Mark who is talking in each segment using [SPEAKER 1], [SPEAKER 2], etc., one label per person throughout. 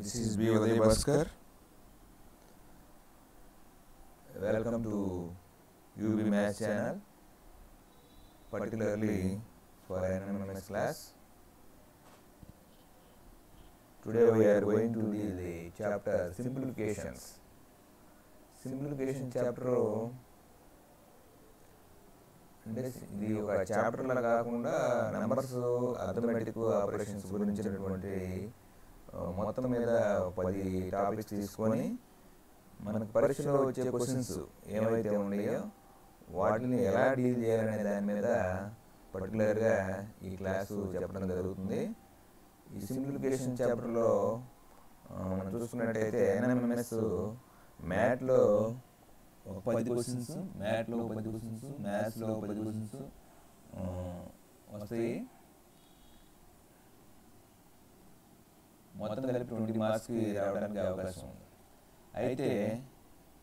[SPEAKER 1] This is B Uday Bhaskar welcome to UB maths channel particularly for NMMS class. Today we are going to do the chapter simplification chapter అంటే ఇది ఒక చాప్టర్లా కాకుండా numbers arithmetic operations గురించినటువంటి మొత్తం మీద పది topics తీసుకొని మనకు పరీక్షలో వచ్చే క్వశ్చన్స్ ఏమైతే ఉన్నాయో వాటిని ఎలా డీల్ చేయాలనే దాని మీద పర్టికులర్గా ఈ క్లాసు చెప్పడం జరుగుతుంది. ఈ సింప్లిఫికేషన్ చాప్టర్లో మనం చూసుకున్నట్టయితే ఎన్ఎంఎంఎస్ మ్యాట్లో ఒక పది క్వశ్చన్స్ మ్యాట్లో పది క్వశ్చన్స్ మ్యాథ్స్లో పది క్వశ్చన్స్ వస్తాయి. మొత్తం కలిపి ట్వంటీ మార్క్స్కి రావడానికి అవకాశం ఉంది. అయితే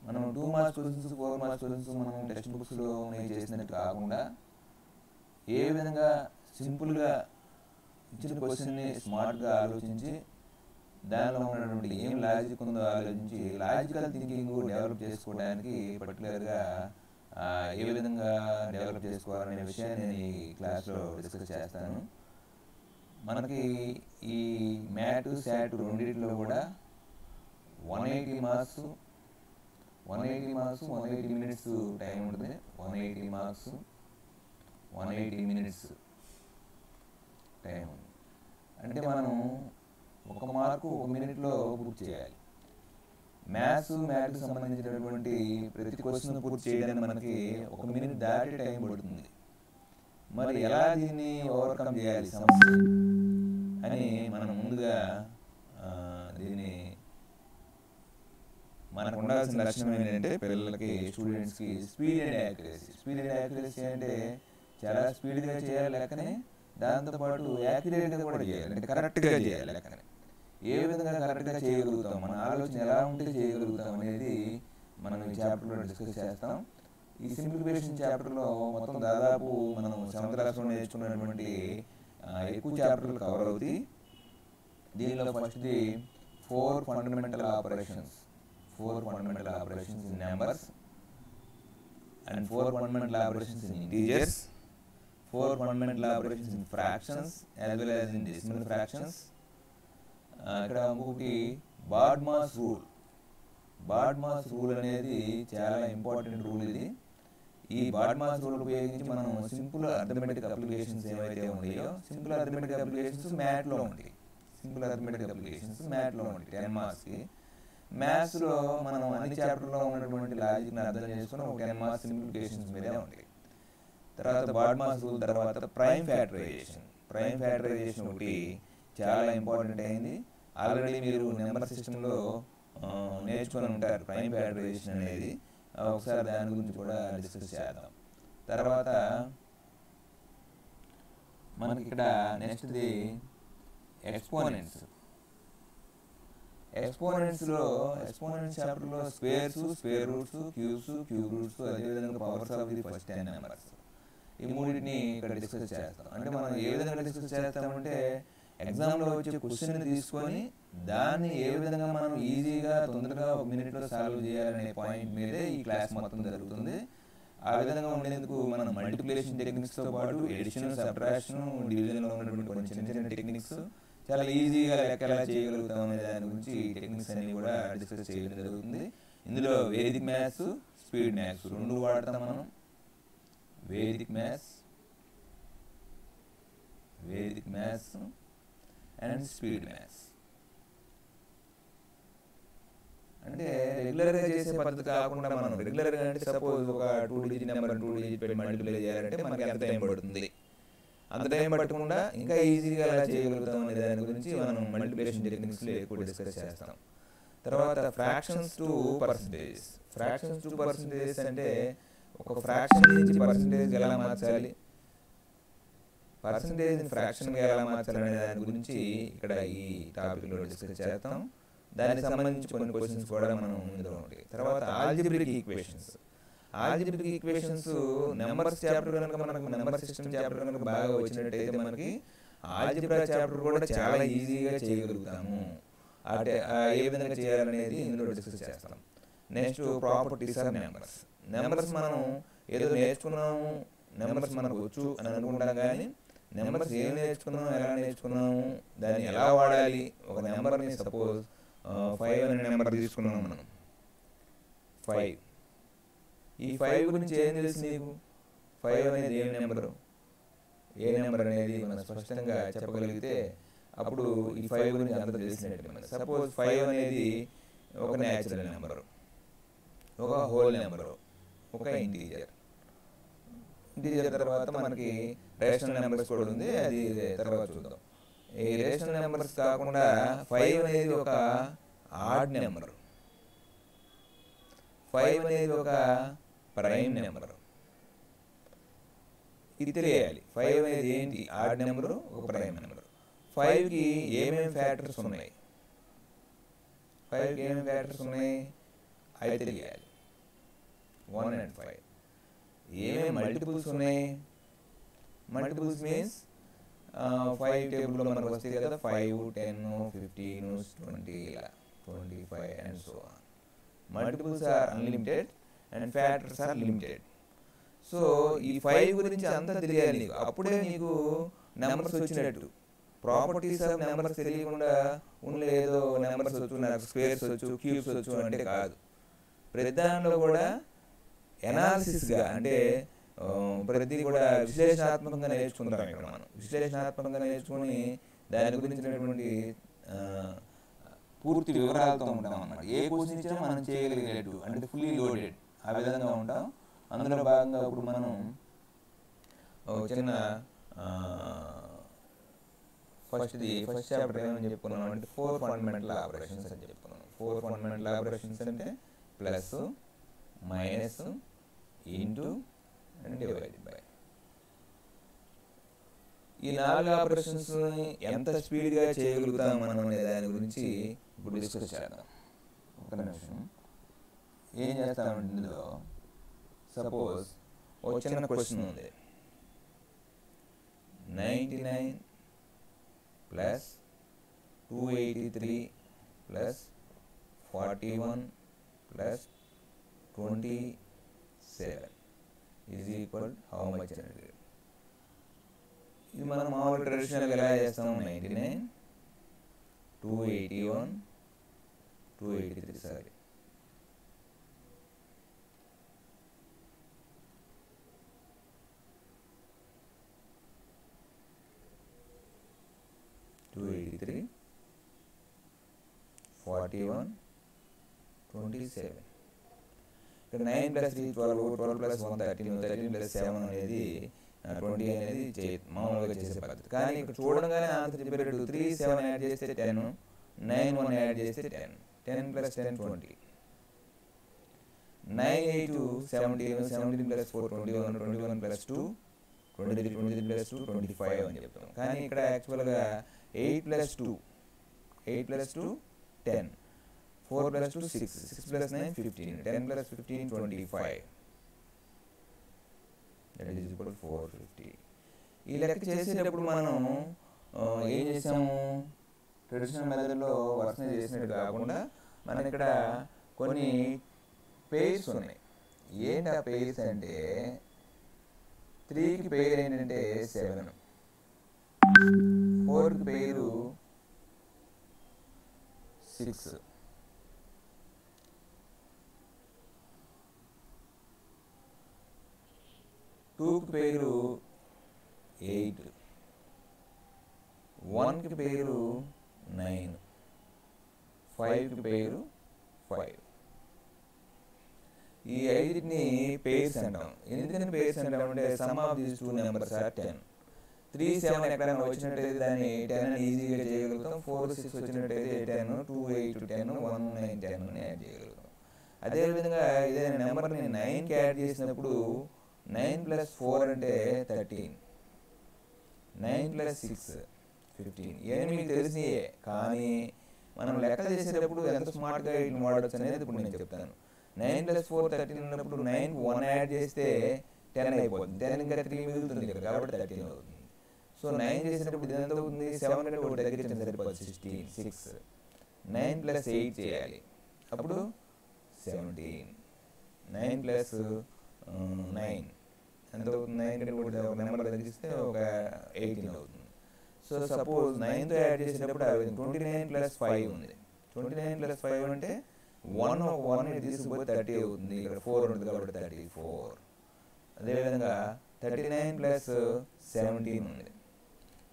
[SPEAKER 1] మనం two marks questions four marks questions మనం టెక్స్ట్ బుక్స్లో ఉన్నాయి చేసినట్టు కాకుండా ఏ విధంగా సింపుల్గా ఇచ్చిన క్వశ్చన్ని స్మార్ట్గా ఆలోచించి దానిలో ఉన్నటువంటి ఏం లాజిక్ ఉందో ఆలోచించి లాజికల్ థింకింగ్ డెవలప్ చేసుకోవడానికి పర్టికులర్గా ఏ విధంగా డెవలప్ చేసుకోవాలనే విషయాన్ని నేను ఈ క్లాస్లో డిస్కస్ చేస్తాను. మనకి ఈ మ్యాట్ శాట్ రెండింటిలో కూడా one eighty marks one eighty marks one eighty minutes time ఉంటుంది. One eighty marks one eighty minutes time అంటే మనం ఒక మార్కు ఒక మినిట్లో పూర్తి చేయాలి. మ్యాథ్స్ మ్యాథ్స్ సంబంధించినటువంటి ప్రతి క్వశ్చన్ పూర్తి చేయడానికి మనకి ఒక మినిట్ దాటి టైం పడుతుంది. మరి ఎలా దీన్ని ఓవర్కమ్ చేయాలి? సమస్య అని మనం ముందుగా ఆ, దీన్ని మనకు ఉండాల్సిన లక్షణం ఏంటంటే పిల్లలకి స్టూడెంట్స్కి speed and accuracy speed and accuracy అంటే చాలా స్పీడ్గా చేయాలి లెక్కనే దాంతోపాటు యాక్యురేట్గా కూడా చేయాలి. అంటే కరెక్ట్గా చేయాలి లెక్కనే. ఏ విధంగా కరెక్ట్గా చేయగలుగుతాం? మన ఆలోచన ఎలా ఉంటే చేయగలుగుతాం అనేది మనం ఈ చాప్టర్లో డిస్కస్ చేస్తాం. ఈ సింప్లిఫికేషన్ చాప్టర్లో మొత్తం దాదాపు మనం సెవెంత్ క్లాస్లో నేర్చుకున్నటువంటి ఎక్కువ చాప్టర్లు కవర్ అవుతాయి. దీనిలో ఫస్ట్ది four fundamental operations. Four fundamental operations in numbers. And four fundamental operations in integers. Four fundamental operations in fractions as well as in decimal fractions. ఇక్కడ ఇంకొకటి బాడ్మాస్ రూల్. బాడ్మాస్ రూల్ అనేది చాలా ఇంపార్టెంట్ రూల్ ఇది. ఈ BODMAS rule ఉపయోగించి మనం simple arithmetic applications ఏవైతే ఉన్నాయో సింపుల్ అర్థమెటిక్ అప్లికేషన్స్ మ్యాట్లో ఉంటాయి. సింపుల్ అర్థమెటిక్ అప్లికేషన్స్ మ్యాట్లో ఉంటాయి. టెన్ మార్క్స్కి మ్యాథ్స్లో మనం అన్ని చాప్టర్లో ఉన్నటువంటి లాజిక్ని అర్థం చేసుకుని ఒక టెన్ మార్క్స్ సింప్లిఫికేషన్స్ మీదే ఉంటాయి. తర్వాత బాడ్మాస్ రూల్ తర్వాత ప్రైమ్ ఫ్యాక్టరైజేషన్. ప్రైమ్ ఫ్యాక్టరైజేషన్ ఒకటి చాలా ఇంపార్టెంట్ అయింది. ఆల్రెడీ మీరు నెంబర్ సిస్టంలో నేర్చుకొని ఉంటారు ప్రైమ్ ఫ్యాక్టరైజేషన్ అనేది. ఒకసారి దాని గురించి కూడా డిస్కస్ చేద్దాం. తర్వాత మనకి ఇక్కడ నెక్స్ట్ది ఎక్స్పోనెంట్స్ ఎక్స్పోనెంట్స్లో ఎక్స్పోనెంట్స్ చాప్టర్లో squares square roots cubes cube roots అదేవిధంగా powers of the first ten numbers ఈ మూడింటిని ఇక్కడ డిస్కస్ చేస్తాం. అంటే మనం ఏ విధంగా డిస్కస్ చేస్తామంటే ఎగ్జామ్లో వచ్చే క్వశ్చన్ తీసుకొని దాన్ని ఏ విధంగా మనం ఈజీగా తొందరగా ఒక మినిట్లో సాల్వ్ చేయాలనే పాయింట్ మీదే ఈ క్లాస్ మొత్తం జరుగుతుంది. ఆ విధంగా ఉండేందుకు మనం మల్టిప్లికేషన్ టెక్నిక్స్తో పాటు ఎడిషన్ సబ్ట్రాక్షన్ డివిజన్లో ఉన్నటువంటి కొన్ని చిన్న చిన్న టెక్నిక్స్ చాలా ఈజీగా లెక్క ఎలా చేయగలుగుతాం అనే దాని గురించి ఈ టెక్నిక్స్ అన్ని కూడా డిస్కస్ చేయడం జరుగుతుంది. ఇందులో వేదిక్ మ్యాథ్స్ స్పీడ్ మ్యాథ్స్ రెండు వాడతాం మనం. Vedic maths Vedic maths and speed maths. అంటే రెగ్యులర్గా చేసే పద్ధతి కాకుండా మనం రెగ్యులర్గా అంటే సపోజ్ ఒక two digit number two digit పెట్టి మల్టిప్లై చేయాలంటే మనకి ఎంత టైం పడుతుంది. అంత టైం పట్టకుండా ఇంకా ఈజీగా ఎలా చేయగలుగుతాం అనే దాని గురించి మనం మల్టిప్లికేషన్ టెక్నిక్స్లో ఎక్కువ డిస్కస్ చేస్తాం. తర్వాత fractions to percentage fractions to percentage అంటే ఒక ఫ్రాక్షన్ నుంచి పర్సంటేజ్ ఎలా మార్చాలి? పర్సంటేజ్ ఫ్రాక్షన్గా ఎలా మార్చాలనే దాని గురించి ఇక్కడ ఈ టాపిక్లో డిస్కస్ చేస్తాం. దానికి సంబంధించి కొన్ని క్వశ్చన్స్ కూడా మనం ఇందులో ఉంటాయి. తర్వాత algebraic equations algebraic equations numbers chapter కనుక మనకు నెంబర్ సిస్టమ్ చాప్టర్ కనుక బాగా వచ్చినట్టయితే మనకి ఆల్జిబ్రా చాప్టర్ కూడా చాలా ఈజీగా చేయగలుగుతాము. అంటే ఏ విధంగా చేయాలనేది ఇందులో డిస్కస్ చేస్తాం. Next properties of numbers numbers మనం ఏదో నేర్చుకున్నాము. నెంబర్స్ మనకు వచ్చు అని అనుకుంటాం కానీ నెంబర్స్ ఏం నేర్చుకున్నాము ఎలా నేర్చుకున్నాము దాన్ని ఎలా వాడాలి ఒక నెంబర్ని సపోజ్ ఫైవ్ అనే నెంబర్ తీసుకున్నాం మనం. ఫైవ్ ఈ ఫైవ్ గురించి ఏం తెలుసు నీకు? ఫైవ్ అనేది ఏ నెంబరు ఏ నెంబర్ అనేది మనం స్పష్టంగా చెప్పగలిగితే అప్పుడు ఈ ఫైవ్ గురించి అంత తెలిసినట్టు మనం సపోజ్ ఫైవ్ అనేది ఒక న్యాచురల్ నెంబరు ఒక హోల్ నెంబరు ఒక ఇంటీజర్ ఇంటీజర్ తర్వాత మనకి రేషనల్ నెంబర్స్ కూడా ఉంది అది తర్వాత చూద్దాం. ఈ రేషనల్ నెంబర్స్ కాకుండా ఫైవ్ అనేది ఒక ఆడ్ నెంబర్. ఫైవ్ అనేది ఒక ప్రైమ్ నెంబర్. ఇది తెలియాలి. ఫైవ్ అనేది ఏంటి? ఆడ్ నెంబరు ఒక ప్రైమ్ నెంబర్. ఫైవ్కి ఏమేమి ఫ్యాక్టర్స్ ఉన్నాయి? ఫైవ్కి ఏమేమి ఫ్యాక్టర్స్ ఉన్నాయి? అవి తెలియాలి. One and five. ఏమేమి మల్టిపుల్స్ ఉన్నాయి? మల్టిపుల్స్ మీన్స్ ఫైవ్ టేబుల్లో మనకు వస్తాయి కదా ఫైవ్ టెన్ ఫిఫ్టీన్ ట్వంటీ ఇలా twenty five and so multiples are unlimited and factors are limited so ఈ ఫైవ్ గురించి అంతా తెలియాలి నీకు. అప్పుడే నీకు నెంబర్స్ వచ్చినట్టు. ప్రాపర్టీస్ ఆఫ్ నెంబర్స్ తెలియకుండా ఉన్న ఏదో నెంబర్స్ వచ్చు నాకు స్క్వేర్స్ వచ్చు క్యూబ్స్ వచ్చు అంటే కాదు. ప్రతి దానిలో కూడా ఎనాలిసిస్గా అంటే ప్రతి కూడా విశ్లేషణాత్మకంగా నేర్చుకుంటాం ఇక్కడ మనం. విశ్లేషణాత్మకంగా నేర్చుకుని దాని గురించినటువంటి పూర్తి వివరాలతో ఉంటాం అన్నమాట. ఏ క్వశ్చన్ ఇచ్చినా మనం చేయగలిగేటు అంటే ఫుల్లీ లోడెడ్ ఆ విధంగా ఉంటాం. అందులో భాగంగా ఇప్పుడు మనం ఒక చిన్న ఫస్ట్ది ఫస్ట్ చాప్టర్ ఏమని చెప్పుకున్నాం అంటే ఫోర్ ఫండమెంటల్ ఆపరేషన్స్ అని చెప్పుకున్నాం. ఫోర్ ఫండమెంటల్ ఆపరేషన్స్ అంటే plus minus into and divided by ఈ నాలుగు ఆపరేషన్స్ ఎంత స్పీడ్గా చేయగలుగుతాం మనం అనే దాని గురించి ఇప్పుడు డిస్కస్ చేద్దాం. ఒక నిమిషం. ఏం చేస్తామంటే ఇందులో సపోజ్ ఒక చిన్న క్వశ్చన్ ఉంది. Ninety nine plus two eighty three plus forty one plus twenty seven. Is equal how much అనేది ఇది మనం మామూలు ట్రెడిషనల్గా ఎలా చేస్తాం ninety nine two eighty one two eighty three sorry two eighty three forty one twenty seven ఇక్కడ nine plus three twelve twelve plus one thirteen thirteen plus seven అనేది twenty అనేది చే మామూలుగా చేసే పద్ధతి. కానీ ఇక్కడ చూడగానే ఆన్సర్ చెప్పేటట్టు త్రీ సెవెన్ యాడ్ చేస్తే టెన్ నైన్ వన్ యాడ్ చేస్తే ten ten plus ten twenty nine eight seventeen seventeen plus four twenty one twenty one plus two twenty three twenty three plus two twenty five అని చెప్తాం. కానీ ఇక్కడ యాక్చువల్గా eight plus two eight plus two ten four plus two six six plus nine fifteen ten plus fifteen twenty five. That is equal four fifty ఈ లెక్క చేసేటప్పుడు మనం ఏం చేసాము? ట్రెడిషనల్ మెథడ్లో వర్షం చేసినట్టు కాకుండా మన ఇక్కడ కొన్ని పేర్స్ ఉన్నాయి. ఏంటి ఆ పేర్స్ అంటే త్రీకి పేరు ఏంటంటే సెవెన్. ఫోర్కి పేరు సిక్స్. టూకి పేరు ఎయిట్. వన్కి పేరు నైన్. ఫైవ్కి పేరు ఫైవ్. ఈ ఐదుని పేర్స్ అంటాం. ఎందుకని పేర్స్ అంటాం అంటే sum of these two numbers are ten. Three seven ఎక్కడైనా వచ్చినట్టయితే దాన్ని టెన్ అని ఈజీగా చేయగలుగుతాం. ఫోర్ సిక్స్ వచ్చినట్టయితే ten two eight ten one nine ten అని యాడ్ చేయగలుగుతాం. అదేవిధంగా ఏదైనా నెంబర్ని నైన్కి యాడ్ చేసినప్పుడు నైన్ ప్లస్ ఫోర్ అంటే thirteen nine plus six fifteen ఇవన్నీ మీకు తెలిసియే కానీ మనం లెక్క చేసేటప్పుడు ఎంత స్మార్ట్గా వీటిని వాడచ్చు అనేది ఇప్పుడు నేను చెప్తాను. నైన్ ప్లస్ ఫోర్ థర్టీన్ ఉన్నప్పుడు నైన్ వన్ యాడ్ చేస్తే టెన్ అయిపోతుంది. టెన్ ఇంకా త్రీ మిగులుతుంది ఇక్కడ కాబట్టి థర్టీన్ అవుతుంది. సో నైన్ చేసినప్పుడు ఎంత అవుతుంది? సెవెన్ అంటే ఒకటి దగ్గర సరిపోతుంది sixteen six nine plus eight చేయాలి. అప్పుడు సెవెంటీన్ నైన్ ప్లస్ నైన్ ఎంత అవుతుంది? నైన్ కూడా ఒక నెంబర్ తగ్గిస్తే ఒక ఎయిటీన్ అవుతుంది. సో సపోజ్ నైన్తో యాడ్ చేసేటప్పుడు ట్వంటీ నైన్ ప్లస్ ఫైవ్ ఉంది. ట్వంటీ నైన్ ప్లస్ ఫైవ్ అంటే వన్ ఒక వన్ తీసుకుపోతే థర్టీ అవుతుంది. ఇక్కడ ఫోర్ ఉంటుంది కాబట్టి థర్టీ ఫోర్ అదేవిధంగా థర్టీ నైన్ ప్లస్ సెవెంటీన్ ఉంది.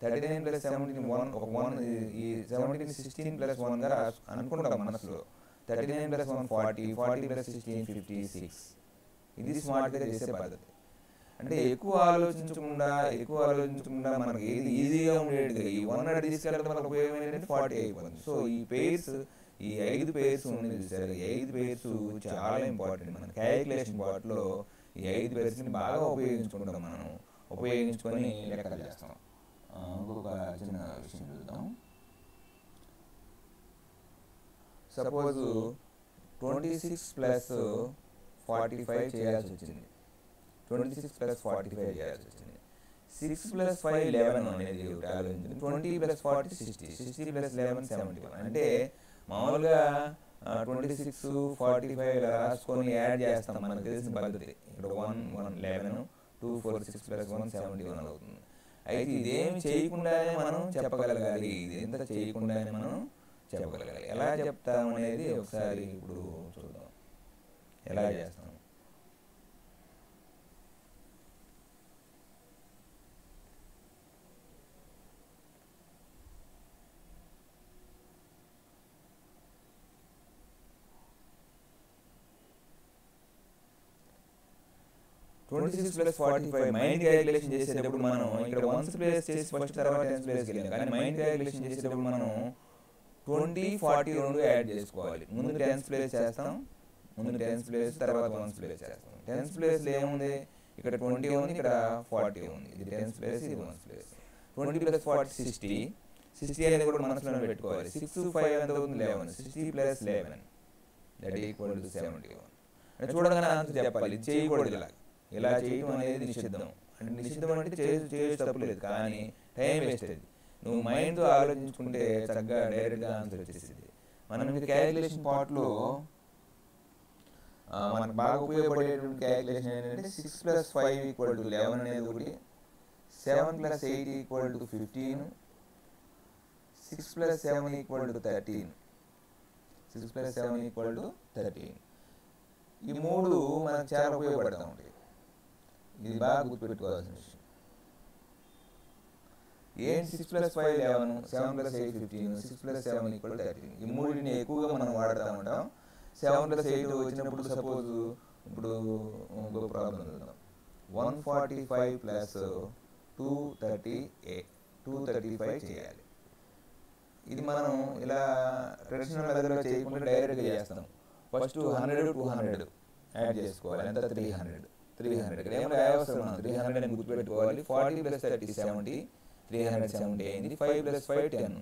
[SPEAKER 1] Thirty nine plus seventeen one ఒక వన్ ఈ సెవెంటీన్ సిక్స్టీన్ ప్లస్ వన్గా అనుకుంటాం మనసులో. Thirty nine plus one forty forty plus sixteen fifty six ఇది స్మార్ట్గా చేసే పద్ధతి. అంటే ఎక్కువ ఆలోచించకుండా ఎక్కువ ఆలోచించకుండా మనకి ఏది ఈజీగా ఉండేది ఈ వన్ హండ్రెడ్ తీసుకెళ్ళడం మనకు ఉపయోగం ఏంటంటే ఫార్టీ అయిపోతుంది. సో ఈ పేర్స్ ఈ ఐదు పేర్స్ ఉన్నది చూసారు ఈ ఐదు పేర్స్ చాలా ఇంపార్టెంట్ మన క్యాలిక్యులేషన్ పార్ట్లో ఈ ఐదు పేర్స్ని బాగా ఉపయోగించుకుంటాం మనం. ఉపయోగించుకొని లెక్కలు చేస్తాం. ఇంకొక చిన్న విషయం చూద్దాం. Suppose twenty six plus forty five చేయాల్సి వచ్చింది. Twenty six plus forty five చేయాల్సి వచ్చింది సిక్స్ ప్లస్ ఫైవ్ లెవెన్ అనేది ఆలోచించింది twenty plus forty sixty sixty plus eleven seventy one అంటే మామూలుగా ట్వంటీ సిక్స్ ఫార్టీ ఫైవ్ రాసుకొని యాడ్ చేస్తాం. మనకు తెలిసిన పద్ధతి. ఇక్కడ one one eleven two four six plus one seventy one అవుతుంది. అయితే ఇదేమి చేయకుండానే మనం చెప్పగలగాలి. ఇది ఎంత చేయకుండానే మనం చెప్పగలగాలి. ఎలా చెప్తాం అనేది ఒకసారి ఇప్పుడు చూద్దాం. ఎలా చేస్తాం? Twenty six plus forty five mind calculation చేసేటప్పుడు మనం ఇక్కడ వన్స్ ప్లేస్ చేసి ఫస్ట్ తర్వాత టెన్స్ ప్లేస్కి వెళ్ళాం. కానీ మైండ్ క్యాలిక్యులేషన్ చేసేటప్పుడు మనం ట్వంటీ ఫార్టీ రెండు యాడ్ చేసుకోవాలి. ముందు టెన్స్ ప్లేస్ చేస్తాం. ముందు టెన్స్ ప్లేస్ తర్వాత వన్స్ ప్లేస్ చేస్తాం. టెన్స్ ప్లేస్లో ఏముంది? ఇక్కడ ట్వంటీ ఉంది ఇక్కడ ఫార్టీ ఉంది. ఇది టెన్స్ ప్లేస్ ఇది ones place twenty plus forty sixty sixty అనేది కూడా మనసులో పెట్టుకోవాలి. సిక్స్ ఫైవ్ ఎంత అవుతుంది? Eleven sixty plus eleven that equal to seventy one చూడగానే ఆన్సర్ చెప్పాలి. ఇది చేయకూడదు ఇలా. ఇలా చేయటం అనేది నిషిద్ధం. అంటే నిషిద్ధం అంటే చేసి చేసి తప్పులేదు కానీ టైం వేస్ట్ అది. నువ్వు మైండ్తో ఆలోచించుకుంటే చక్కగా డైరెక్ట్గా ఆన్సర్ వచ్చేసింది. మనం ఇంకా క్యాలిక్యులేషన్ పార్ట్లో మనకు బాగా ఉపయోగపడేటువంటి క్యాలిక్యులేషన్ ఏంటంటే six plus five equal to eleven అనేది ఒకటి seven plus eight equal to fifteen six plus seven equal to thirteen. Six plus seven equal to thirteen. ఈ మూడు మనకు చాలా ఉపయోగపడతా ఉంటాయి. ఇది బాగా గుర్తుపెట్టుకోవాల్సిన విషయం. ఏంటి six plus five eleven seven plus eight fifteen six plus seven equal thirteen ఈ మూడిని ఎక్కువగా మనం వాడుతూ ఉంటాం. సెవెన్ ప్లస్ ఎయిట్ వచ్చినప్పుడు సపోజ్ ఇప్పుడు ఇంకో ప్రాబ్లం చూద్దాం. One forty five plus two thirty eight two thirty five చేయాలి. ఇది మనం ఇలా ట్రెడిషనల్ మెథడ్లో చేయకుండా డైరెక్ట్గా చేస్తాం. First hundred two hundred add చేసుకోవాలి. ఎంత త్రీ హండ్రెడ్ త్రీ హండ్రెడ్ ఇక్కడ ఏం రాయవసరం మనం త్రీ హండ్రెడ్ అని గుర్తుపెట్టుకోవాలి. Forty plus thirty seventy three hundred seventy అయింది. ఫైవ్ ప్లస్ ఫైవ్ టెన్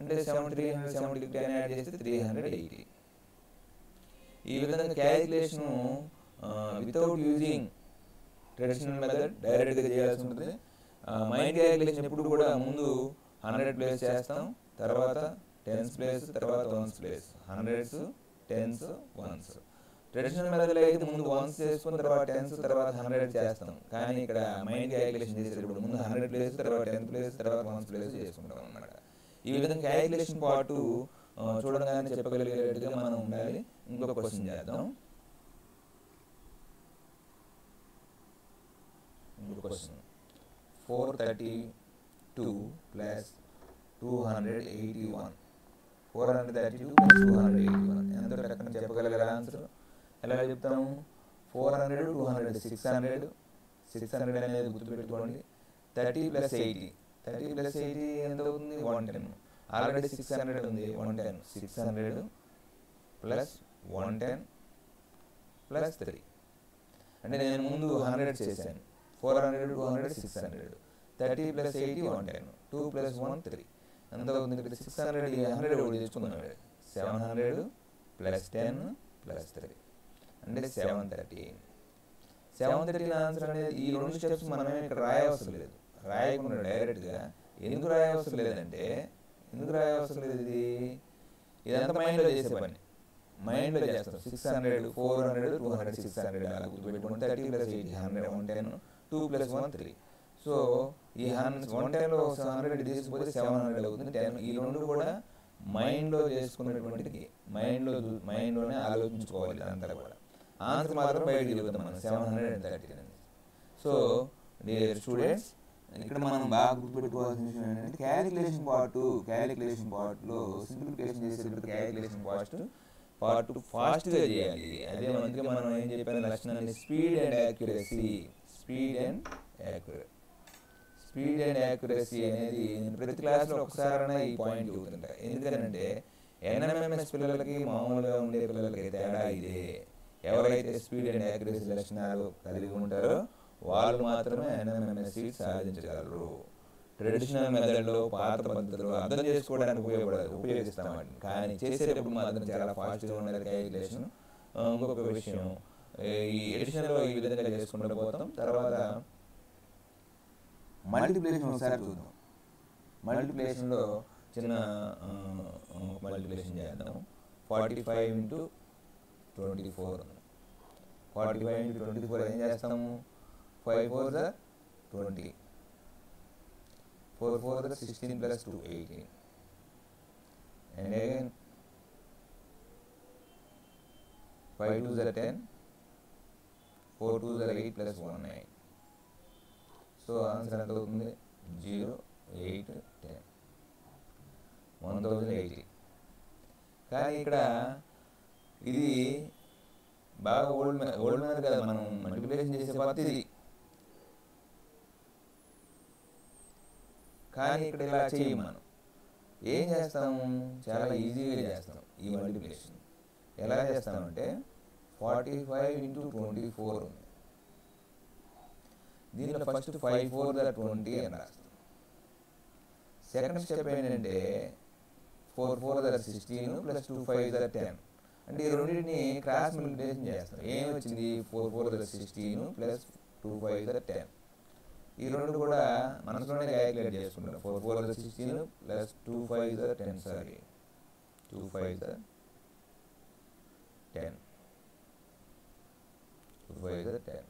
[SPEAKER 1] అంటే seventy three hundred seventy ten add చేస్తే త్రీ హండ్రెడ్ ఎయిటీ ఈ విధంగా calculation without using traditional method డైరెక్ట్గా చేయాల్సి ఉంటుంది. మైండ్ క్యాలిక్యులేషన్ ఎప్పుడు కూడా ముందు హండ్రెడ్ ప్లేస్ చేస్తాం. తర్వాత టెన్స్ ప్లేస్ తర్వాత ones place hundreds tens ones traditional మెథడ్లో అయితే ముందు వన్స్ చేసుకున్న తర్వాత టెన్స్ తర్వాత హండ్రెడ్ చేస్తాం. కానీ ఇక్కడ మైండ్ క్యాలిక్యులేషన్ చేసేటప్పుడు ముందు హండ్రెడ్ ప్లేస్ తర్వాత టెన్త్ ప్లేస్ తర్వాత వన్స్ ప్లేస్ చేసుకుంటాం అన్నమాట. ఈ విధంగా క్యాలిక్యులేషన్ పాటు చూడగానే చెప్పగలిగేటట్టుగా మనం ఉండాలి. ఇంకొక క్వశ్చన్ చేద్దాం. ఇంకొక question four thirty two plus two hundred eighty one four hundred thirty two plus two hundred eighty one ఎంత రకం చెప్పగలగల ఆన్సర్ ఎలా చెప్తాము? Four hundred two hundred six hundred. Six hundred అనేది గుర్తుపెట్టుకోండి. Thirty plus eighty. Thirty plus eighty ఎంత అవుతుంది? One ten. Already six hundred ఉంది. One ten. Six hundred plus one ten plus three. అంటే నేను ముందు హండ్రెడ్ చేశాను. Four hundred two hundred six hundred. Thirty plus eighty one ten. Two plus one three. ఎంత అవుతుంది? Six hundred. Hundred ఒకటి తెచ్చుకున్నాడు seven hundred plus ten plus three. అంటే seven thirty seven thirty answer అనేది ఈ రెండు స్టెప్స్ మనమే ఇక్కడ రాయవసరం లేదు. రాయకుండా డైరెక్ట్గా ఎందుకు రాయవసరం లేదంటే ఎందుకు రాయవసరం లేదు ఇది? ఇదంతా మైండ్లో చేసే పని. మైండ్లో చేస్తాం. Six hundred four hundred two hundred six hundred అలా గుర్తుపెట్టుకుంటే thirty plus eighty hundred one ten two plus one three so ఈ హండ్రెడ్ వన్ టెన్లో హండ్రెడ్ తీసుకుపోతే సెవెన్ హండ్రెడ్ అవుతుంది. టెన్ ఈ రెండు కూడా మైండ్లో చేసుకున్నటువంటిది మైండ్లో మైండ్లోనే ఆలోచించుకోవాలి అంతా కూడా. ఆన్సర్ మాత్రం బయటకు తిరుగుతాం మనం seven hundred and thirty so dear students ఇక్కడ మనం బాగా గుర్తుపెట్టుకోవాల్సిన విషయం ఏంటంటే క్యాలిక్యులేషన్ పార్ట్ క్యాలిక్యులేషన్ పార్ట్లో సింప్లిఫికేషన్ చేసేటప్పుడు క్యాలిక్యులేషన్ పార్ట్ పార్ట్ ఫాస్ట్గా చేయాలి. అదే అందుకే మనం ఏం చెప్పాను లక్షణాన్ని speed and accuracy speed and accuracy speed and accuracy అనేది నేను ప్రతి క్లాస్లో ఒకసారైనా ఈ పాయింట్ చెబుతుంటా ఎందుకంటే ఎన్ఎంఎంఎస్ పిల్లలకి మామూలుగా ఉండే పిల్లలకి తేడా ఇదే ఎవరైతే స్పీడ్ అండ్ యాక్యురసీ లక్షణాలు కలిగి ఉంటారో వాళ్ళు మాత్రమే ఎన్ఎంఎంఎస్ సీట్ సాధించగలరు. ట్రెడిషనల్ మెథడ్లో పాత పద్ధతులు అర్థం చేసుకోవడానికి ఉపయోగపడదు ఉపయోగిస్తామండి. కానీ చేసేటప్పుడు మాత్రం చాలా ఫాస్ట్గా ఉండాలి క్యాలిక్యులేషన్. ఇంకొక విషయం ఈ ఎడిషన్లో ఈ విధంగా చేసుకుంటూ పోతాం. తర్వాత మల్టిప్లికేషన్ ఒకసారి చూద్దాం. మల్టిప్లికేషన్లో చిన్న మల్టిప్లికేషన్ చేద్దాం. Forty five into twenty four. Forty five into twenty four ఏం చేస్తాము? Five four the twenty. Four four the sixteen plus two eighteen. And again five two the ten four two the eight plus one nine. So answer ఎంత అవుతుంది? Zero eight ten. One thousand eighty కానీ ఇక్కడ ఇది బాగా old old man కదా మనం multiplication చేసే పద్ధతి ఇది. కానీ ఇక్కడ ఇలా చేయం మనం. ఏం చేస్తాము? చాలా ఈజీగా చేస్తాం ఈ మల్టిప్లికేషన్ ఎలా చేస్తామంటే forty five into twenty four ఉంది. దీనిలో first five four the twenty అని రాస్తాం. సెకండ్ స్టెప్ ఏంటంటే four four the sixteen plus two five the ten అంటే ఈ రెండింటిని క్రాస్ మల్టిప్లికేషన్ చేస్తాం ఏం వచ్చింది four four the sixteen plus two five the ten ఈ రెండు కూడా మనసులోనే క్యాలిక్యులేట్ చేసుకుంటాం. Four four the sixteen plus two five the ten sorry two five the ten two five the ten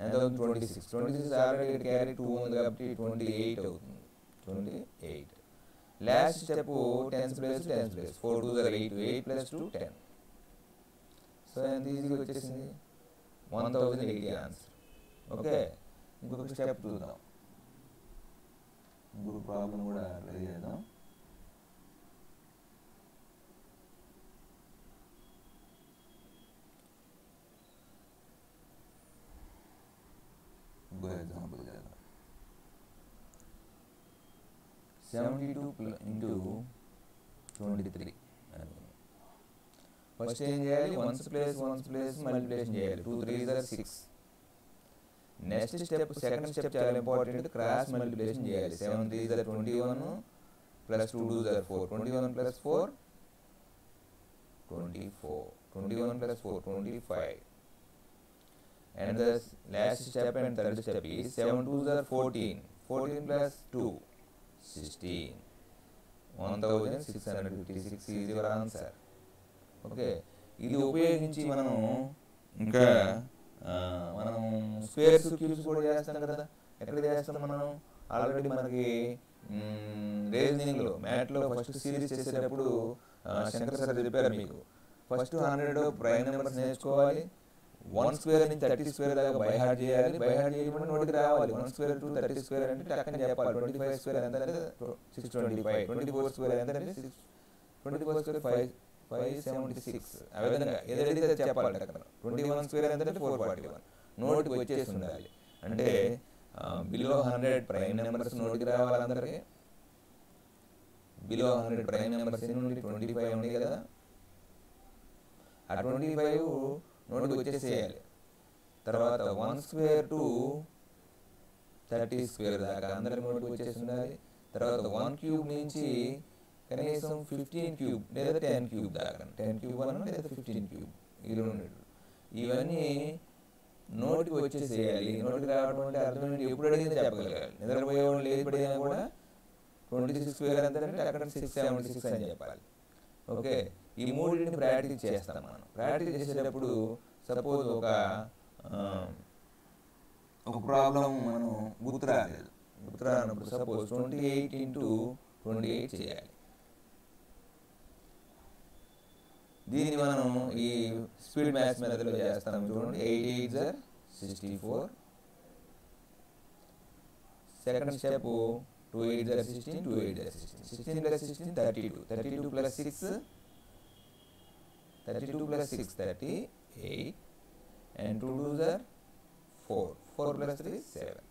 [SPEAKER 1] ఎంత అవుతుంది twenty six twenty six already carry two ఉంది కాబట్టి twenty eight అవుతుంది. Twenty eight last step tens plus tens plus four two జర్ eight eight plus two ten so ఎంత ఈజీగా వచ్చేసింది one thousand eighty answer okay ఇంకొక step చూద్దాం ఇంకొక problem కూడా ట్రై చేద్దాం ఇంకో ఎగ్జాంపుల్ చేద్దాం seventy two into twenty three first ఏం చేయాలి ones place ones place multiplication చేయాలి two three జర్ six next step second step చాలా ఇంపార్టెంట్ క్రాస్ మల్టిప్లికేషన్ చేయాలి seven three జర్ twenty one plus two two జర్ four twenty one plus four twenty four twenty one plus four twenty five and the last step and third step is 7 2s are 14 14 plus 2 16 1656 is your answer. Okay ఇది ఉపయోగించి మనం ఇంకా మనం squares cubes కూడా చేస్తాం కదా. ఎక్కడ చేస్తాం మనం ఆల్రెడీ మనకి రీజనింగ్లో మ్యాట్లో ఫస్ట్ సిరీస్ చేసేటప్పుడు శంకర్ సార్ చెప్పారు మీకు. ఫస్ట్ హండ్రెడ్ ప్రైమ్ నెంబర్స్ నేర్చుకోవాలి. వన్ స్క్వేర్ నుంచి థర్టీ స్క్వేర్ దాకా బై హార్ట్ చేయాలి. బై హార్ట్ చేయకుండా నోటికి రావాలి. One square two thirty square అంటే టక్కని చెప్పాలి. ట్వంటీ ఫైవ్ స్క్వేర్ ఎంత అంటే six twenty five. Twenty four square ఎంత అంటే six. Twenty four square five five seventy six. ఆ విధంగా ఏదైతే చెప్పాలి టక్కన. ట్వంటీ వన్ స్క్వేర్ ఎంత అంటే ఫోర్ ఫార్టీ వన్. నోటికి వచ్చేసి ఉండాలి అంటే బిలో హండ్రెడ్ ప్రైమ్ నెంబర్స్ నోటికి రావాలి అందరికీ. బిలో హండ్రెడ్ ప్రైమ్ నెంబర్స్ ఎన్ని ట్వంటీ ఫైవ్ ఉన్నాయి కదా. ఆ ట్వంటీ ఫైవ్ నోటికి వచ్చేసేయాలి తర్వాత one square to thirty square దాకా అందరి నోటికి వచ్చేసి ఉండాలి తర్వాత వన్ క్యూబ్ నుంచి కనీసం ఫిఫ్టీన్ క్యూబ్ లేదా టెన్ క్యూబ్ దాకా. టెన్ క్యూబ్ అన్న లేదా ఫిఫ్టీన్ క్యూబ్ ఈ రెండు ఇవన్నీ నోటికి వచ్చేసేయాలి. నోటికి రావడం అంటే అర్థం ఏంటి? ఎప్పుడు అడిగింది చెప్పగలగాలి. నిద్రపోయే వాళ్ళు ఏది పడినా కూడా ట్వంటీ సిక్స్ స్క్వేర్ ఎంత అంటే అక్కడ సిక్స్ సెవెంటీ సిక్స్ అని చెప్పాలి. ఓకే? ఈ మూడింటిని ప్రాక్టీస్ చేస్తాం మనం. ప్రయారిటీ చేసేటప్పుడు సపోజ్ ఒక ఒక ప్రాబ్లం మనం గుర్తు రాలేదు గుర్తు రానప్పుడు suppose twenty eight into twenty eight చేయాలి. దీన్ని మనం ఈ స్పీడ్ మ్యాథ్స్ మెథడ్లో చేస్తాం చూడండి. Eight eight జర్ sixty four second step two eight జర్ sixteen two eight జర్ sixteen sixteen plus sixteen thirty two thirty two plus six thirty two plus six thirty eight and two two జర్ four four plus three seven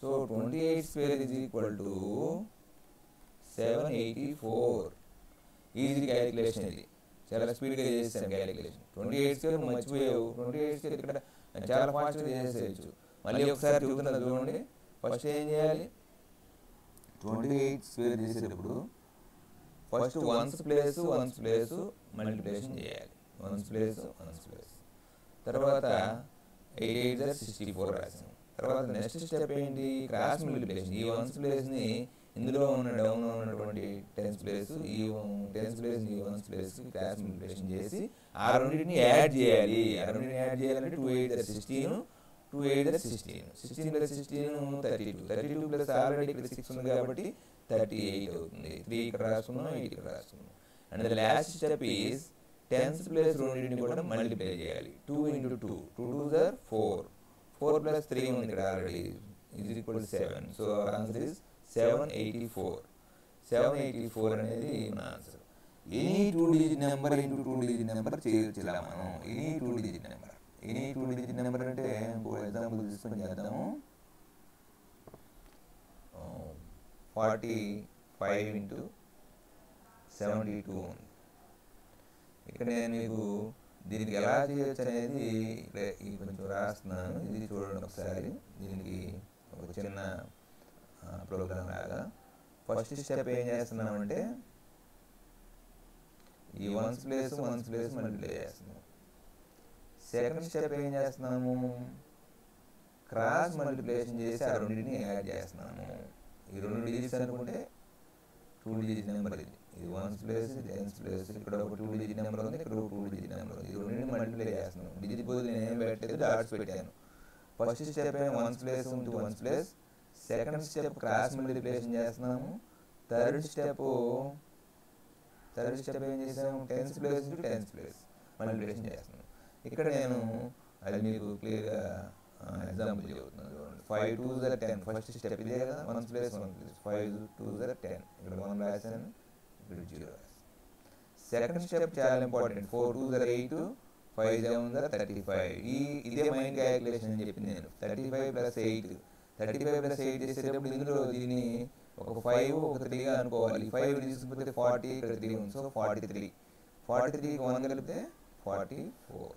[SPEAKER 1] so twenty eight square is equal to seven eighty easy calculation ఇది. చాలా స్పీడ్గా చేసాను calculation twenty eight square మర్చిపోయావు. Twenty eight square ఇక్కడ చాలా ఫాస్ట్గా చేసేయచ్చు. మళ్ళీ ఒకసారి చూస్తున్నా చూడండి. ఫస్ట్ ఏం చేయాలి? ట్వంటీ ఎయిట్ స్క్వేర్ చేసేటప్పుడు first ones place ones place multiplication చేయాలి. వన్స్ ప్లేస్ వన్స్ ప్లేస్ తర్వాత ఎయిట్ ఎయిట్ జర్ సిక్స్టీ ఫోర్ రాసాం తర్వాత నెక్స్ట్ స్టెప్ ఏంటి? క్రాస్ మల్టిప్లికేషన్ ఈ వన్స్ ప్లేస్ని ఇందులో ఉన్న డౌన్ ఉన్నటువంటి టెన్స్ ప్లేస్ ఈ టెన్స్ ప్లేస్ ఈ వన్స్ ప్లేస్ క్రాస్ మల్టిప్లికేషన్ చేసి ఆ రెండింటిని యాడ్ చేయాలి. ఆ రెండింటిని యాడ్ చేయాలంటే టూ ఎయిట్ జర్ sixteen two eight జర్ sixteen sixteen plus sixteen thirty two thirty two plus already ఇక్కడ సిక్స్ ఉంది కాబట్టి థర్టీ ఎయిట్ అవుతుంది. త్రీ ఇక్కడ రాసుకున్నాం ఎయిట్ ఇక్కడ రాసుకున్నాం. And the last step is tens plus రెండింటిని కూడా మల్టిప్లై చేయాలి. Two into two two two sir four four plus three ఉంది ఇక్కడ already is equal seven so our answer is seven eighty four seven eighty four అనేది మన answer any two digit number into two digit number చేయొచ్చు ఇలా మనం. Any two digit number any two digit number అంటే ఇంకో example తీసుకొని చేద్దాము. Forty five into seventy two ఉంది. ఇక్కడ నేను మీకు దీనికి ఎలా చేయొచ్చు అనేది ఇక్కడ కొంచెం రాస్తున్నాను. ఇది చూడండి ఒకసారి. దీనికి ఒక చిన్న ప్రోగ్రామ్ లాగా. ఫస్ట్ స్టెప్ ఏం చేస్తున్నామంటే ఈ వన్స్ ప్లేస్ వన్స్ ప్లేస్ మనం ప్లే చేస్తున్నాం. సెకండ్ స్టెప్ ఏం చేస్తున్నాము? క్రాస్ మల్టిప్లికేషన్ చేసి ఆ రెండింటిని యాడ్ చేస్తున్నాము. ఈ రెండు డిజిట్స్ అనుకుంటే టూ డిజిట్ నెంబర్ ఇది. ఇది వన్స్ ప్లేస్ ఇది టెన్స్ ప్లేస్ ఇక్కడ ఒక టూ డిజిట్ నెంబర్ ఉంది ఇక్కడ ఒక టూ డిజిట్ నెంబర్ ఉంది. ఈ రెండింటిని మల్టిప్లై చేస్తున్నాం. డిజిట్ బదులు నేను ఏం పెట్టలేదు డాట్స్ పెట్టాను. ఫస్ట్ స్టెప్ ఏమో వన్స్ ప్లేస్ ఉంటుంది ones place second step cross multiplication చేస్తున్నాము. థర్డ్ స్టెప్ థర్డ్ స్టెప్ ఏం చేసాము tens place to tens place multiplication చేస్తున్నాం. ఇక్కడ నేను అది మీకు క్లియర్గా ఎగ్జాంపుల్ చెబుతున్నాను చూడండి. ఫైవ్ టూ జర్ టెన్ ఫస్ట్ స్టెప్ ఇదే కదా one place one place five two జర్ ten ఇక్కడ వన్ రాశాను. will be 0. Second చాలా ఇంపార్టెంట్ ఫోర్ టూ జర ఎయిట్ ఫైవ్ సెవెన్ జర థర్టీ ఫైవ్ ఈ ఇదే మైండ్ క్యాలిక్యులేషన్ అని చెప్పింది నేను. Thirty five plus eight thirty five plus eight చేసేటప్పుడు ఇందులో దీన్ని ఒక ఫైవ్ ఒక త్రీగా అనుకోవాలి. ఫైవ్ తీసుకుపోతే ఫార్టీ ఇక్కడ త్రీ ఉంది. So forty three forty three one కలిపితే forty four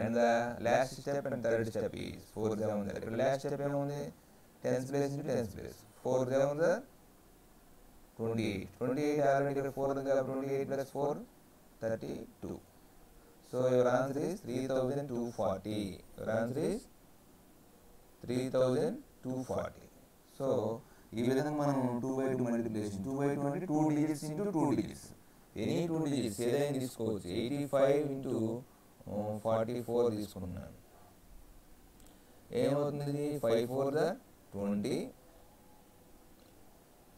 [SPEAKER 1] and the last step and third step ఈ ఫోర్ సెవెన్ ఇక్కడ లాస్ట్ స్టెప్ ఏముంది tens place tens place four seven sir 28. 28 already got 4 and got 28 plus 4, 32. So your answer is 3240. Your answer is 3240. So ఈ విధంగా మనం two by two multiplication two by two అంటే two digits into two digits any two digits ఏదైనా తీసుకోవచ్చు eighty five into forty four తీసుకున్నాను ఏమవుతుంది five four the twenty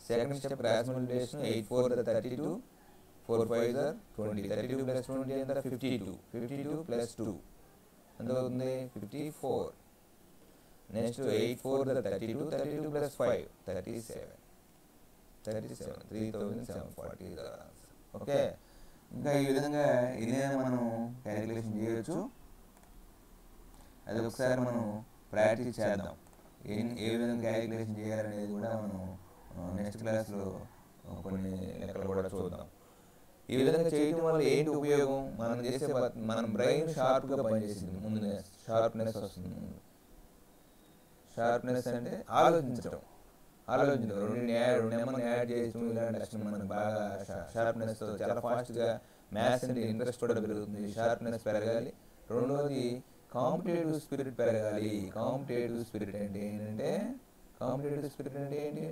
[SPEAKER 1] second step cross eight four thirty two four five the twenty. Thirty two plus twenty ఎంత? Fifty two. Fifty two plus two. ఎంత అవుతుంది fifty four. Next eight four the thirty two thirty two plus five thirty seven. Thirty seven. Three thousand seven forty okay? ఇంకా ఈ విధంగా ఇదేనా మనం calculation చేయొచ్చు. అది ఒకసారి మనం ప్రాక్టీస్ చేద్దాం. ఏ ఏ విధంగా క్యాలిక్యులేషన్ చేయాలనేది కూడా మనం నెక్స్ట్ క్లాస్లో కొన్ని లెక్కలు కూడా చూద్దాం. ఈ విధంగా చేయడం వల్ల ఏంటి ఉపయోగం? మనం చేసే మనం మన బ్రెయిన్ షార్ప్గా పనిచేసింది. ముందు షార్ప్నెస్ వస్తుంది ముందు. షార్ప్నెస్ అంటే ఆలోచించడం ఆలోచించడం రెండు యాడ్ రెండు నెంబర్ని యాడ్ చేయడం ఇలాంటి లక్షణం మనకు బాగా షార్ప్నెస్ చాలా ఫాస్ట్గా మ్యాథ్స్ అంటే ఇంట్రెస్ట్ కూడా పెరుగుతుంది. షార్ప్నెస్ పెరగాలి. రెండవది కాంపిటేటివ్ స్పిరిట్ పెరగాలి. కాంపిటేటివ్ స్పిరిట్ అంటే ఏంటంటే కాంపిటేటివ్ స్పిరిట్ అంటే ఏంటి?